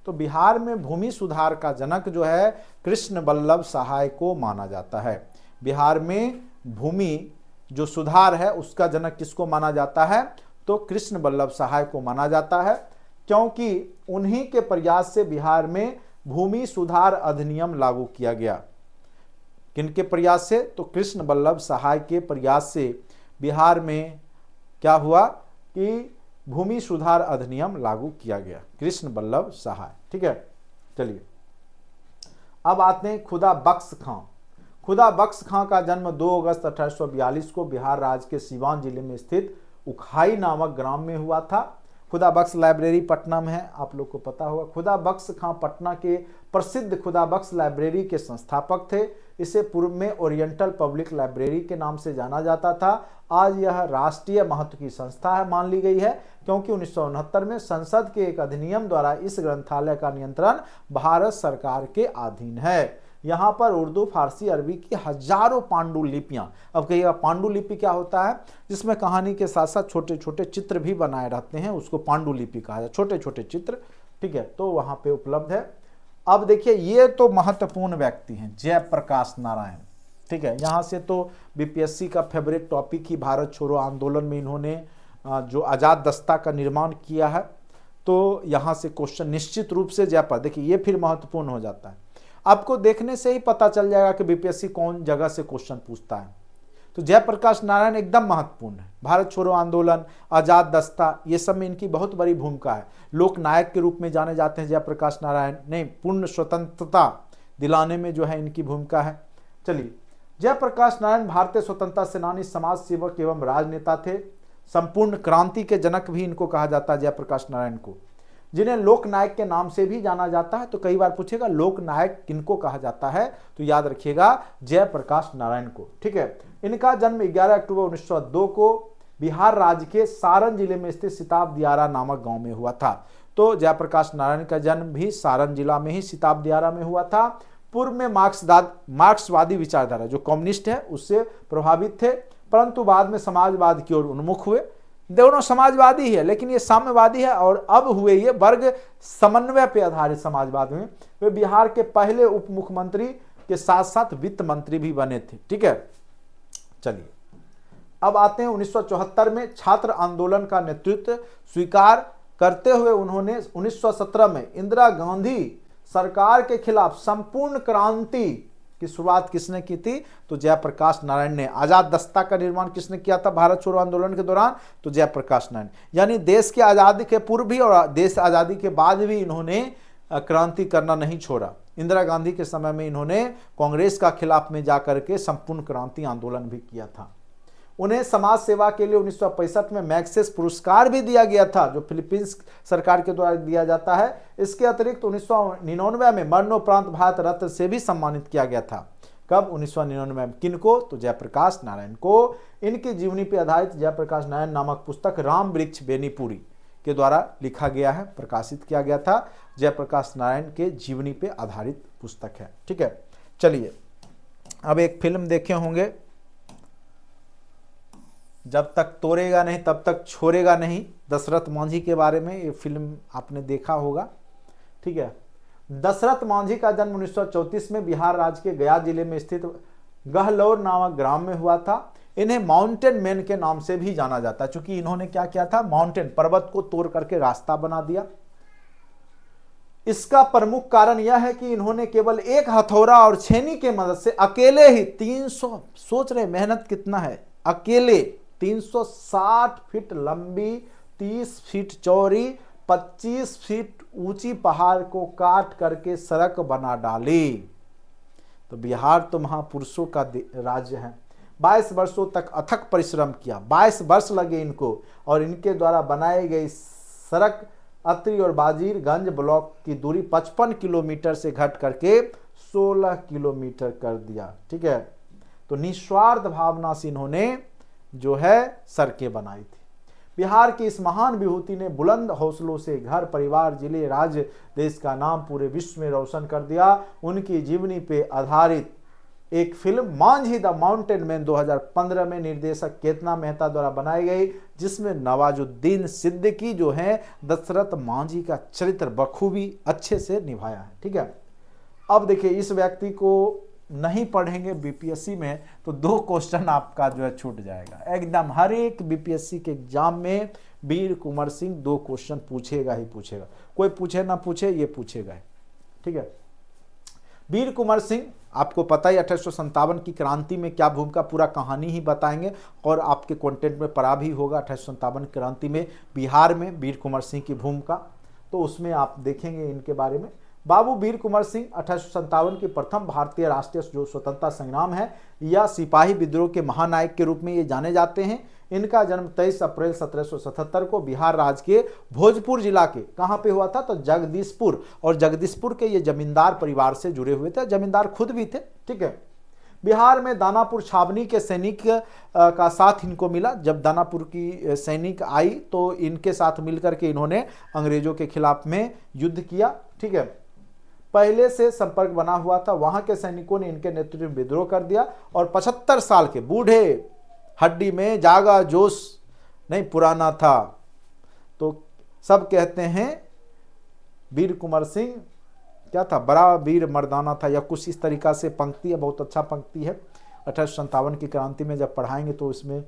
तो बिहार में भूमि सुधार का जनक जो है कृष्ण बल्लभ सहाय को माना जाता है। बिहार में भूमि जो सुधार है उसका जनक किसको माना जाता है? तो कृष्ण बल्लभ सहाय को माना जाता है, क्योंकि उन्हीं के प्रयास से बिहार में भूमि सुधार अधिनियम लागू किया गया। किनके प्रयास से? तो कृष्ण बल्लभ सहाय के प्रयास से बिहार में क्या हुआ कि भूमि सुधार अधिनियम लागू किया गया। कृष्ण बल्लभ सहाय, ठीक है? चलिए, अब आते हैं खुदा बख्श खां। खुदा बख्श खां का जन्म 2 अगस्त 1842 को बिहार राज्य के सिवान ज़िले में स्थित उखाई नामक ग्राम में हुआ था। खुदा बख्श लाइब्रेरी पटना में है, आप लोग को पता होगा। खुदा बख्श खां पटना के प्रसिद्ध खुदा बख्श लाइब्रेरी के संस्थापक थे। इसे पूर्व में ओरिएंटल पब्लिक लाइब्रेरी के नाम से जाना जाता था। आज यह राष्ट्रीय महत्व की संस्था है, मान ली गई है, क्योंकि उन्नीस सौ उनहत्तर में संसद के एक अधिनियम द्वारा इस ग्रंथालय का नियंत्रण भारत सरकार के अधीन है। यहाँ पर उर्दू, फारसी, अरबी की हज़ारों पांडुलिपियाँ अब कहिएगा पांडुलिपि क्या होता है? जिसमें कहानी के साथ साथ छोटे छोटे चित्र भी बनाए रहते हैं, उसको पांडुलिपि कहा जाए छोटे छोटे चित्र, ठीक है? तो वहाँ पे उपलब्ध है। अब देखिए, ये तो महत्वपूर्ण व्यक्ति हैं, जयप्रकाश नारायण, ठीक है? यहाँ से तो बीपीएससी का फेवरेट टॉपिक ही भारत छोड़ो आंदोलन में इन्होंने जो आज़ाद दस्ता का निर्माण किया है। तो यहाँ से क्वेश्चन निश्चित रूप से जयपर देखिए, ये फिर महत्वपूर्ण हो जाता है। आपको देखने से ही पता चल जाएगा कि बीपीएससी कौन जगह से क्वेश्चन पूछता है। तो जयप्रकाश नारायण एकदम महत्वपूर्ण है। भारत छोड़ो आंदोलन, आज़ाद दस्ता, ये सब में इनकी बहुत बड़ी भूमिका है। लोक नायक के रूप में जाने जाते हैं जयप्रकाश नारायण। नहीं, पूर्ण स्वतंत्रता दिलाने में जो है इनकी भूमिका है। चलिए, जयप्रकाश नारायण भारतीय स्वतंत्रता सेनानी, समाज सेवक एवं राजनेता थे। संपूर्ण क्रांति के जनक भी इनको कहा जाता है जयप्रकाश नारायण को। जिन्हें लोक नायक के नाम से भी जाना जाता है तो कई बार पूछेगा लोक नायक किनको कहा जाता है? तो याद रखिएगा, जयप्रकाश नारायण को, ठीक है? इनका जन्म 11 अक्टूबर 1902 को बिहार राज्य के सारण ज़िले में स्थित सिताब दियारा नामक गाँव में हुआ था। तो जयप्रकाश नारायण का जन्म भी सारण जिला में ही सिताब दियारा में हुआ था। पूर्व में मार्क्सवाद मार्क्सवादी विचारधारा, जो कम्युनिस्ट है, उससे प्रभावित थे, परंतु बाद में समाजवाद की ओर उन्मुख हुए। दोनों समाजवादी है, लेकिन ये साम्यवादी है और अब हुए ये वर्ग समन्वय पे आधारित समाजवाद में। वे बिहार के पहले उप मुख्यमंत्री के साथ साथ वित्त मंत्री भी बने थे, ठीक है? चलिए, अब आते हैं 1974 में छात्र आंदोलन का नेतृत्व स्वीकार करते हुए उन्होंने 1917 में इंदिरा गांधी सरकार के खिलाफ संपूर्ण क्रांति की शुरुआत किसने की थी? तो जयप्रकाश नारायण ने। आज़ाद दस्ता का निर्माण किसने किया था भारत छोड़ो आंदोलन के दौरान? तो जयप्रकाश नारायण। यानी देश की आज़ादी के पूर्व भी और देश आज़ादी के बाद भी इन्होंने क्रांति करना नहीं छोड़ा। इंदिरा गांधी के समय में इन्होंने कांग्रेस का खिलाफ में जाकर के संपूर्ण क्रांति आंदोलन भी किया था। उन्हें समाज सेवा के लिए उन्नीस सौ पैंसठ में मैक्सेस पुरस्कार भी दिया गया था, जो फिलीपींस सरकार के द्वारा दिया जाता है। इसके अतिरिक्त उन्नीस सौ निन्यानवे में मरणोपरांत भारत रत्न से भी सम्मानित किया गया था। कब? उन्नीस सौ निन्यानवे में। किनको तो जयप्रकाश नारायण को। इनकी जीवनी पर आधारित जयप्रकाश नारायण नामक पुस्तक राम वृक्ष बेनीपुरी के द्वारा लिखा गया है, प्रकाशित किया गया था। जयप्रकाश नारायण के जीवनी पे आधारित पुस्तक है। ठीक है, चलिए। अब एक फ़िल्म देखे होंगे। जब तक तोड़ेगा नहीं, तब तक छोड़ेगा नहीं, दशरथ मांझी के बारे में ये फ़िल्म आपने देखा होगा, ठीक है? दशरथ मांझी का जन्म 1934 में बिहार राज्य के गया ज़िले में स्थित गहलौर नामक ग्राम में हुआ था। इन्हें माउंटेन मैन के नाम से भी जाना जाता है क्योंकि इन्होंने क्या किया था? माउंटेन पर्वत को तोड़ करके रास्ता बना दिया। इसका प्रमुख कारण यह है कि इन्होंने केवल एक हथौड़ा और छेनी के मदद से अकेले ही 300 सोच रहे, मेहनत कितना है? अकेले 360 फीट लंबी 30 फीट चौड़ी 25 फीट ऊँची पहाड़ को काट करके सड़क बना डाली। तो बिहार तो महापुरुषों का राज्य है। 22 वर्षों तक अथक परिश्रम किया। 22 वर्ष लगे इनको और इनके द्वारा बनाई गई सड़क, अत्री और बाजीरगंज ब्लॉक की दूरी 55 किलोमीटर से घट करके 16 किलोमीटर कर दिया। ठीक है? तो निस्वार्थ भावना से इन्होंने जो है सड़कें बनाई थी। बिहार की इस महान विभूति ने बुलंद हौसलों से घर, परिवार, ज़िले, राज्य, देश का नाम पूरे विश्व में रोशन कर दिया। उनकी जीवनी पे आधारित एक film, Manjhi the mountain man 2015 में निर्देशक केतना मेहता द्वारा बनाई गई, जिसमें नवाजुद्दीन सिद्दीकी जो है, दशरथ मांझी का चरित्र बखूबी अच्छे से निभाया है। ठीक है? अब देखिए, इस व्यक्ति को नहीं पढ़ेंगे बीपीएससी में तो दो क्वेश्चन आपका जो है छूट जाएगा। एकदम हर एक बीपीएससी के एग्ज़ाम में वीर कुंवर सिंह दो क्वेश्चन पूछेगा ही पूछेगा। कोई पूछे ना पूछे, ये पूछेगा ठीक है? वीर कुंवर सिंह, आपको पता ही अठारह की क्रांति में क्या भूमिका, पूरा कहानी ही बताएँगे, और आपके कंटेंट में पढ़ा भी होगा अठारह क्रांति में, बिहार में वीर कुंवर सिंह की भूमिका। तो उसमें आप देखेंगे इनके बारे में। बाबू वीर कुंवर सिंह अठारह की प्रथम भारतीय राष्ट्रीय जो स्वतंत्रता संग्राम है, या सिपाही विद्रोह के महानायक के रूप में ये जाने जाते हैं। इनका जन्म 23 अप्रैल 1777 को बिहार राज्य के भोजपुर जिला के, कहाँ पे हुआ था? तो जगदीशपुर। और जगदीशपुर के ये जमींदार परिवार से जुड़े हुए थे, जमींदार खुद भी थे, ठीक है? बिहार में दानापुर छावनी के सैनिक का साथ इनको मिला। जब दानापुर की सैनिक आई तो इनके साथ मिलकर के इन्होंने अंग्रेज़ों के खिलाफ में युद्ध किया, ठीक है? पहले से संपर्क बना हुआ था, वहाँ के सैनिकों ने इनके नेतृत्व में विद्रोह कर दिया और 75 साल के बूढ़े हड्डी में जागा जोश, नहीं, पुराना था। तो सब कहते हैं, वीर कुंवर सिंह, क्या था, बड़ा वीर मर्दाना था, या कुछ इस तरीका से पंक्ति है, बहुत अच्छा पंक्ति है। अठारह की क्रांति में जब पढ़ाएँगे तो इसमें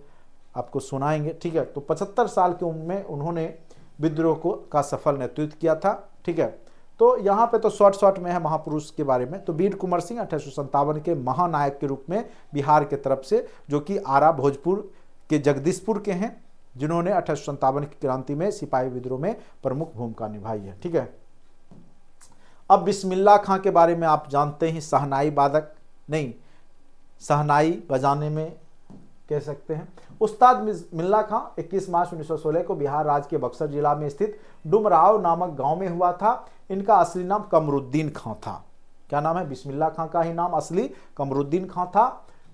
आपको सुनाएँगे, ठीक है। तो 75 साल की उम्र में उन्होंने विद्रोह को का सफल नेतृत्व किया था, ठीक है। तो यहाँ पे तो शॉर्ट शॉर्ट में है महापुरुष के बारे में। तो वीर कुंवर सिंह अठारह के महानायक के रूप में बिहार के तरफ़ से, जो कि आरा, भोजपुर के जगदीशपुर के हैं, जिन्होंने अठारह की क्रांति में सिपाही विद्रोह में प्रमुख भूमिका निभाई है। ठीक है? अब बिस्मिल्ला खां के बारे में आप जानते हैं, सहनाई वादक नहीं, सहनाई बजाने में कह सकते हैं। उस्ताद मिल्ला खां 21 मार्च 1916 को बिहार राज्य के बक्सर जिला में स्थित डुमराव नामक गाँव में हुआ था। इनका असली नाम कमरुद्दीन खां था। क्या नाम है? बिस्मिल्ला खां का ही नाम असली कमरुद्दीन खां था।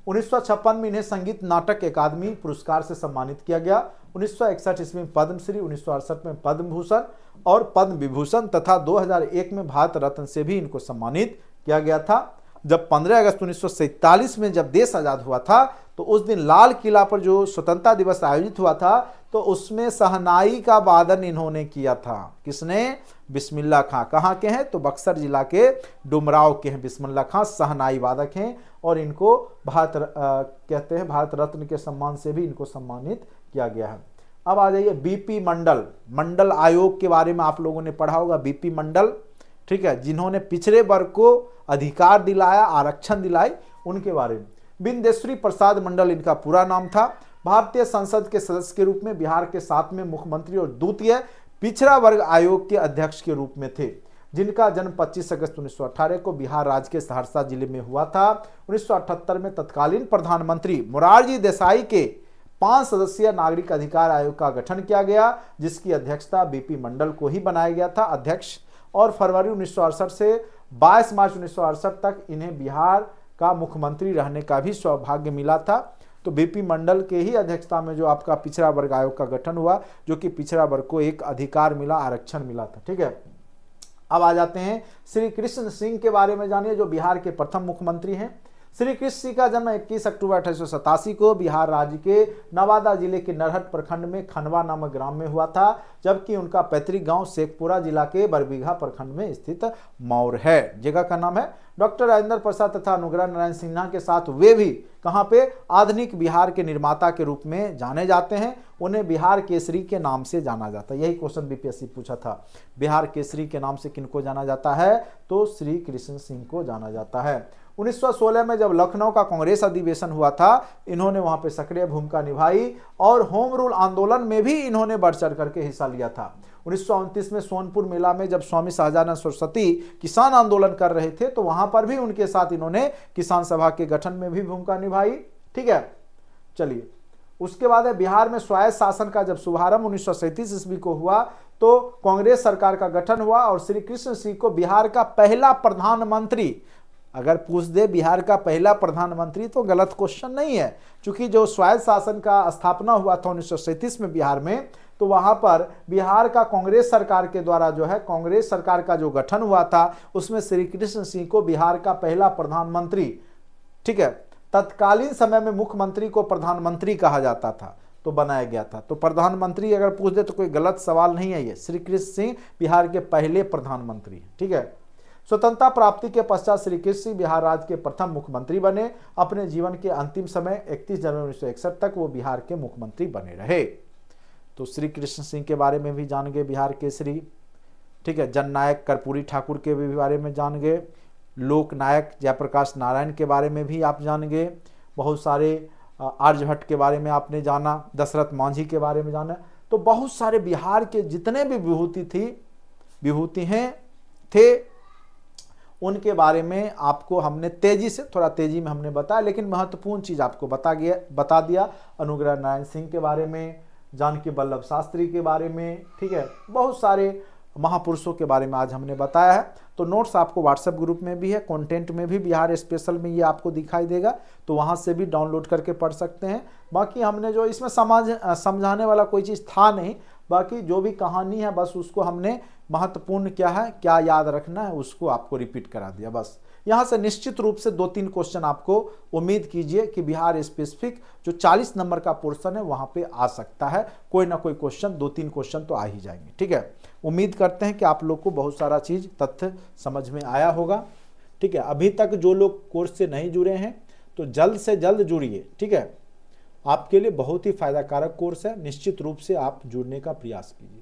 उन्नीस सौ छप्पन में इन्हें संगीत नाटक अकादमी पुरस्कार से सम्मानित किया गया। उन्नीस ईस्वी में पद्मश्री, उन्नीस सौ अड़सठ में पद्म भूषण और पद्म विभूषण तथा 2001 में भारत रत्न से भी इनको सम्मानित किया गया था। जब 15 अगस्त उन्नीस में जब देश आज़ाद हुआ था तो उस दिन लाल किला पर जो स्वतंत्रता दिवस आयोजित हुआ था तो उसमें सहनाई का वादन इन्होंने किया था। किसने? बिस्मिल्ला खां। कहाँ के हैं? तो बक्सर जिला के डुमराव के हैं। बिस्मिल्ला खां सहनाई वादक हैं और इनको भारत कहते हैं भारत रत्न के सम्मान से भी इनको सम्मानित किया गया है। अब आ जाइए बीपी मंडल। मंडल आयोग के बारे में आप लोगों ने पढ़ा होगा बीपी मंडल। ठीक है? जिन्होंने पिछड़े वर्ग को अधिकार दिलाया, आरक्षण दिलाई, उनके बारे में। बिंदेश्वरी प्रसाद मंडल इनका पूरा नाम था। भारतीय संसद के सदस्य के रूप में बिहार के सातवें मुख्यमंत्री और द्वितीय पिछड़ा वर्ग आयोग के अध्यक्ष के रूप में थे, जिनका जन्म 25 अगस्त 1918 को बिहार राज्य के सहरसा ज़िले में हुआ था। 1978 में तत्कालीन प्रधानमंत्री मोरारजी देसाई के पाँच सदस्यीय नागरिक अधिकार आयोग का गठन किया गया, जिसकी अध्यक्षता बीपी मंडल को ही बनाया गया था। अध्यक्ष और फरवरी उन्नीस सौ अड़सठ से 22 मार्च उन्नीस सौ अड़सठ तक इन्हें बिहार का मुख्यमंत्री रहने का भी सौभाग्य मिला था। तो बीपी मंडल के ही अध्यक्षता में जो आपका पिछड़ा वर्ग आयोग का गठन हुआ, जो कि पिछड़ा वर्ग को एक अधिकार मिला, आरक्षण मिला था, ठीक है? अब आ जाते हैं। श्री कृष्ण सिंह के बारे में जानिए, जो बिहार के प्रथम मुख्यमंत्री हैं। श्री कृष्ण सिंह का जन्म 21 अक्टूबर अठारह को बिहार राज्य के नवादा ज़िले के नरहट प्रखंड में खनवा नामक ग्राम में हुआ था, जबकि उनका पैतृक गाँव शेखपुरा जिला के बरबीघा प्रखंड में स्थित मौर है। जगह का नाम है डॉक्टर राजेंद्र प्रसाद तथा अनुग्रह नारायण सिन्हा के साथ वे भी कहाँ पे आधुनिक बिहार के निर्माता के रूप में जाने जाते हैं, उन्हें बिहार केसरी के नाम से जाना जाता है। यही क्वेश्चन बीपीएससी पूछा था। बिहार केसरी के नाम से किनको जाना जाता है? तो श्री कृष्ण सिंह को जाना जाता है। 1916 में जब लखनऊ का कांग्रेस अधिवेशन हुआ था, इन्होंने वहाँ पे सक्रिय भूमिका निभाई और होम रूल आंदोलन में भी इन्होंने बढ़ चढ़ करके हिस्सा लिया था। उन्नीस सौ उनतीस में सोनपुर मेला में जब स्वामी शाहजानंद सरस्वती किसान आंदोलन कर रहे थे तो वहाँ पर भी उनके साथ इन्होंने किसान सभा के गठन में भी भूमिका निभाई। ठीक है? चलिए। उसके बाद है बिहार में स्वायत्त शासन का जब शुभारंभ उन्नीस सौ ईस्वी को हुआ तो कांग्रेस सरकार का गठन हुआ और श्री कृष्ण सिंह को बिहार का पहला प्रधानमंत्री अगर पूछ दे बिहार का पहला प्रधानमंत्री तो गलत क्वेश्चन नहीं है। क्योंकि जो स्वायत्त शासन का स्थापना हुआ था उन्नीस सौ सैंतीस में बिहार में तो वहाँ पर बिहार का कांग्रेस सरकार के द्वारा जो है, कांग्रेस सरकार का जो गठन हुआ था, उसमें श्री कृष्ण सिंह को बिहार का पहला प्रधानमंत्री, ठीक है, तत्कालीन समय में मुख्यमंत्री को प्रधानमंत्री कहा जाता था तो बनाया गया था। तो प्रधानमंत्री अगर पूछ दे तो कोई गलत सवाल नहीं है ये। श्री कृष्ण सिंह बिहार के पहले प्रधानमंत्री ठीक है? स्वतंत्रता प्राप्ति के पश्चात श्री कृष्ण सिंह बिहार राज्य के प्रथम मुख्यमंत्री बने। अपने जीवन के अंतिम समय 31 जनवरी उन्नीस सौ इकसठ तक, वो बिहार के मुख्यमंत्री बने रहे। तो श्री कृष्ण सिंह के बारे में भी जान गए बिहार के श्री। ठीक है जननायक कर्पूरी ठाकुर के भी बारे में जान गए लोकनायक जयप्रकाश नारायण के बारे में भी आप जान गए बहुत सारे आर्यभट्ट के बारे में आपने जाना, दशरथ मांझी के बारे में जाना। तो बहुत सारे बिहार के जितने भी विभूति थी, विभूति हैं, थे उनके बारे में आपको हमने तेज़ी से, थोड़ा तेज़ी में हमने बताया, लेकिन महत्वपूर्ण चीज़ आपको बता गया, बता दिया। अनुग्रह नारायण सिंह के बारे में, जानकी वल्लभ शास्त्री के बारे में, ठीक है? बहुत सारे महापुरुषों के बारे में आज हमने बताया है। तो नोट्स आपको व्हाट्सएप ग्रुप में भी है कंटेंट में भी, बिहार स्पेशल में ये आपको दिखाई देगा तो वहाँ से भी डाउनलोड करके पढ़ सकते हैं। बाकी हमने जो, इसमें समझ समझाने वाला कोई चीज़ था नहीं, बाकी जो भी कहानी है, बस उसको हमने महत्वपूर्ण क्या है, क्या याद रखना है, उसको आपको रिपीट करा दिया, बस। यहाँ से निश्चित रूप से दो तीन क्वेश्चन आपको उम्मीद कीजिए कि बिहार स्पेसिफिक जो 40 नंबर का पोर्शन है, वहाँ पे आ सकता है। कोई ना कोई क्वेश्चन दो तीन क्वेश्चन तो आ ही जाएँगे, ठीक है? उम्मीद करते हैं कि आप लोग को बहुत सारा चीज़ तथ्य समझ में आया होगा, ठीक है? अभी तक जो लोग कोर्स से नहीं जुड़े हैं तो जल्द से जल्द जुड़िए, ठीक है? आपके लिए बहुत ही फ़ायदा कारक कोर्स है। निश्चित रूप से आप जुड़ने का प्रयास कीजिए।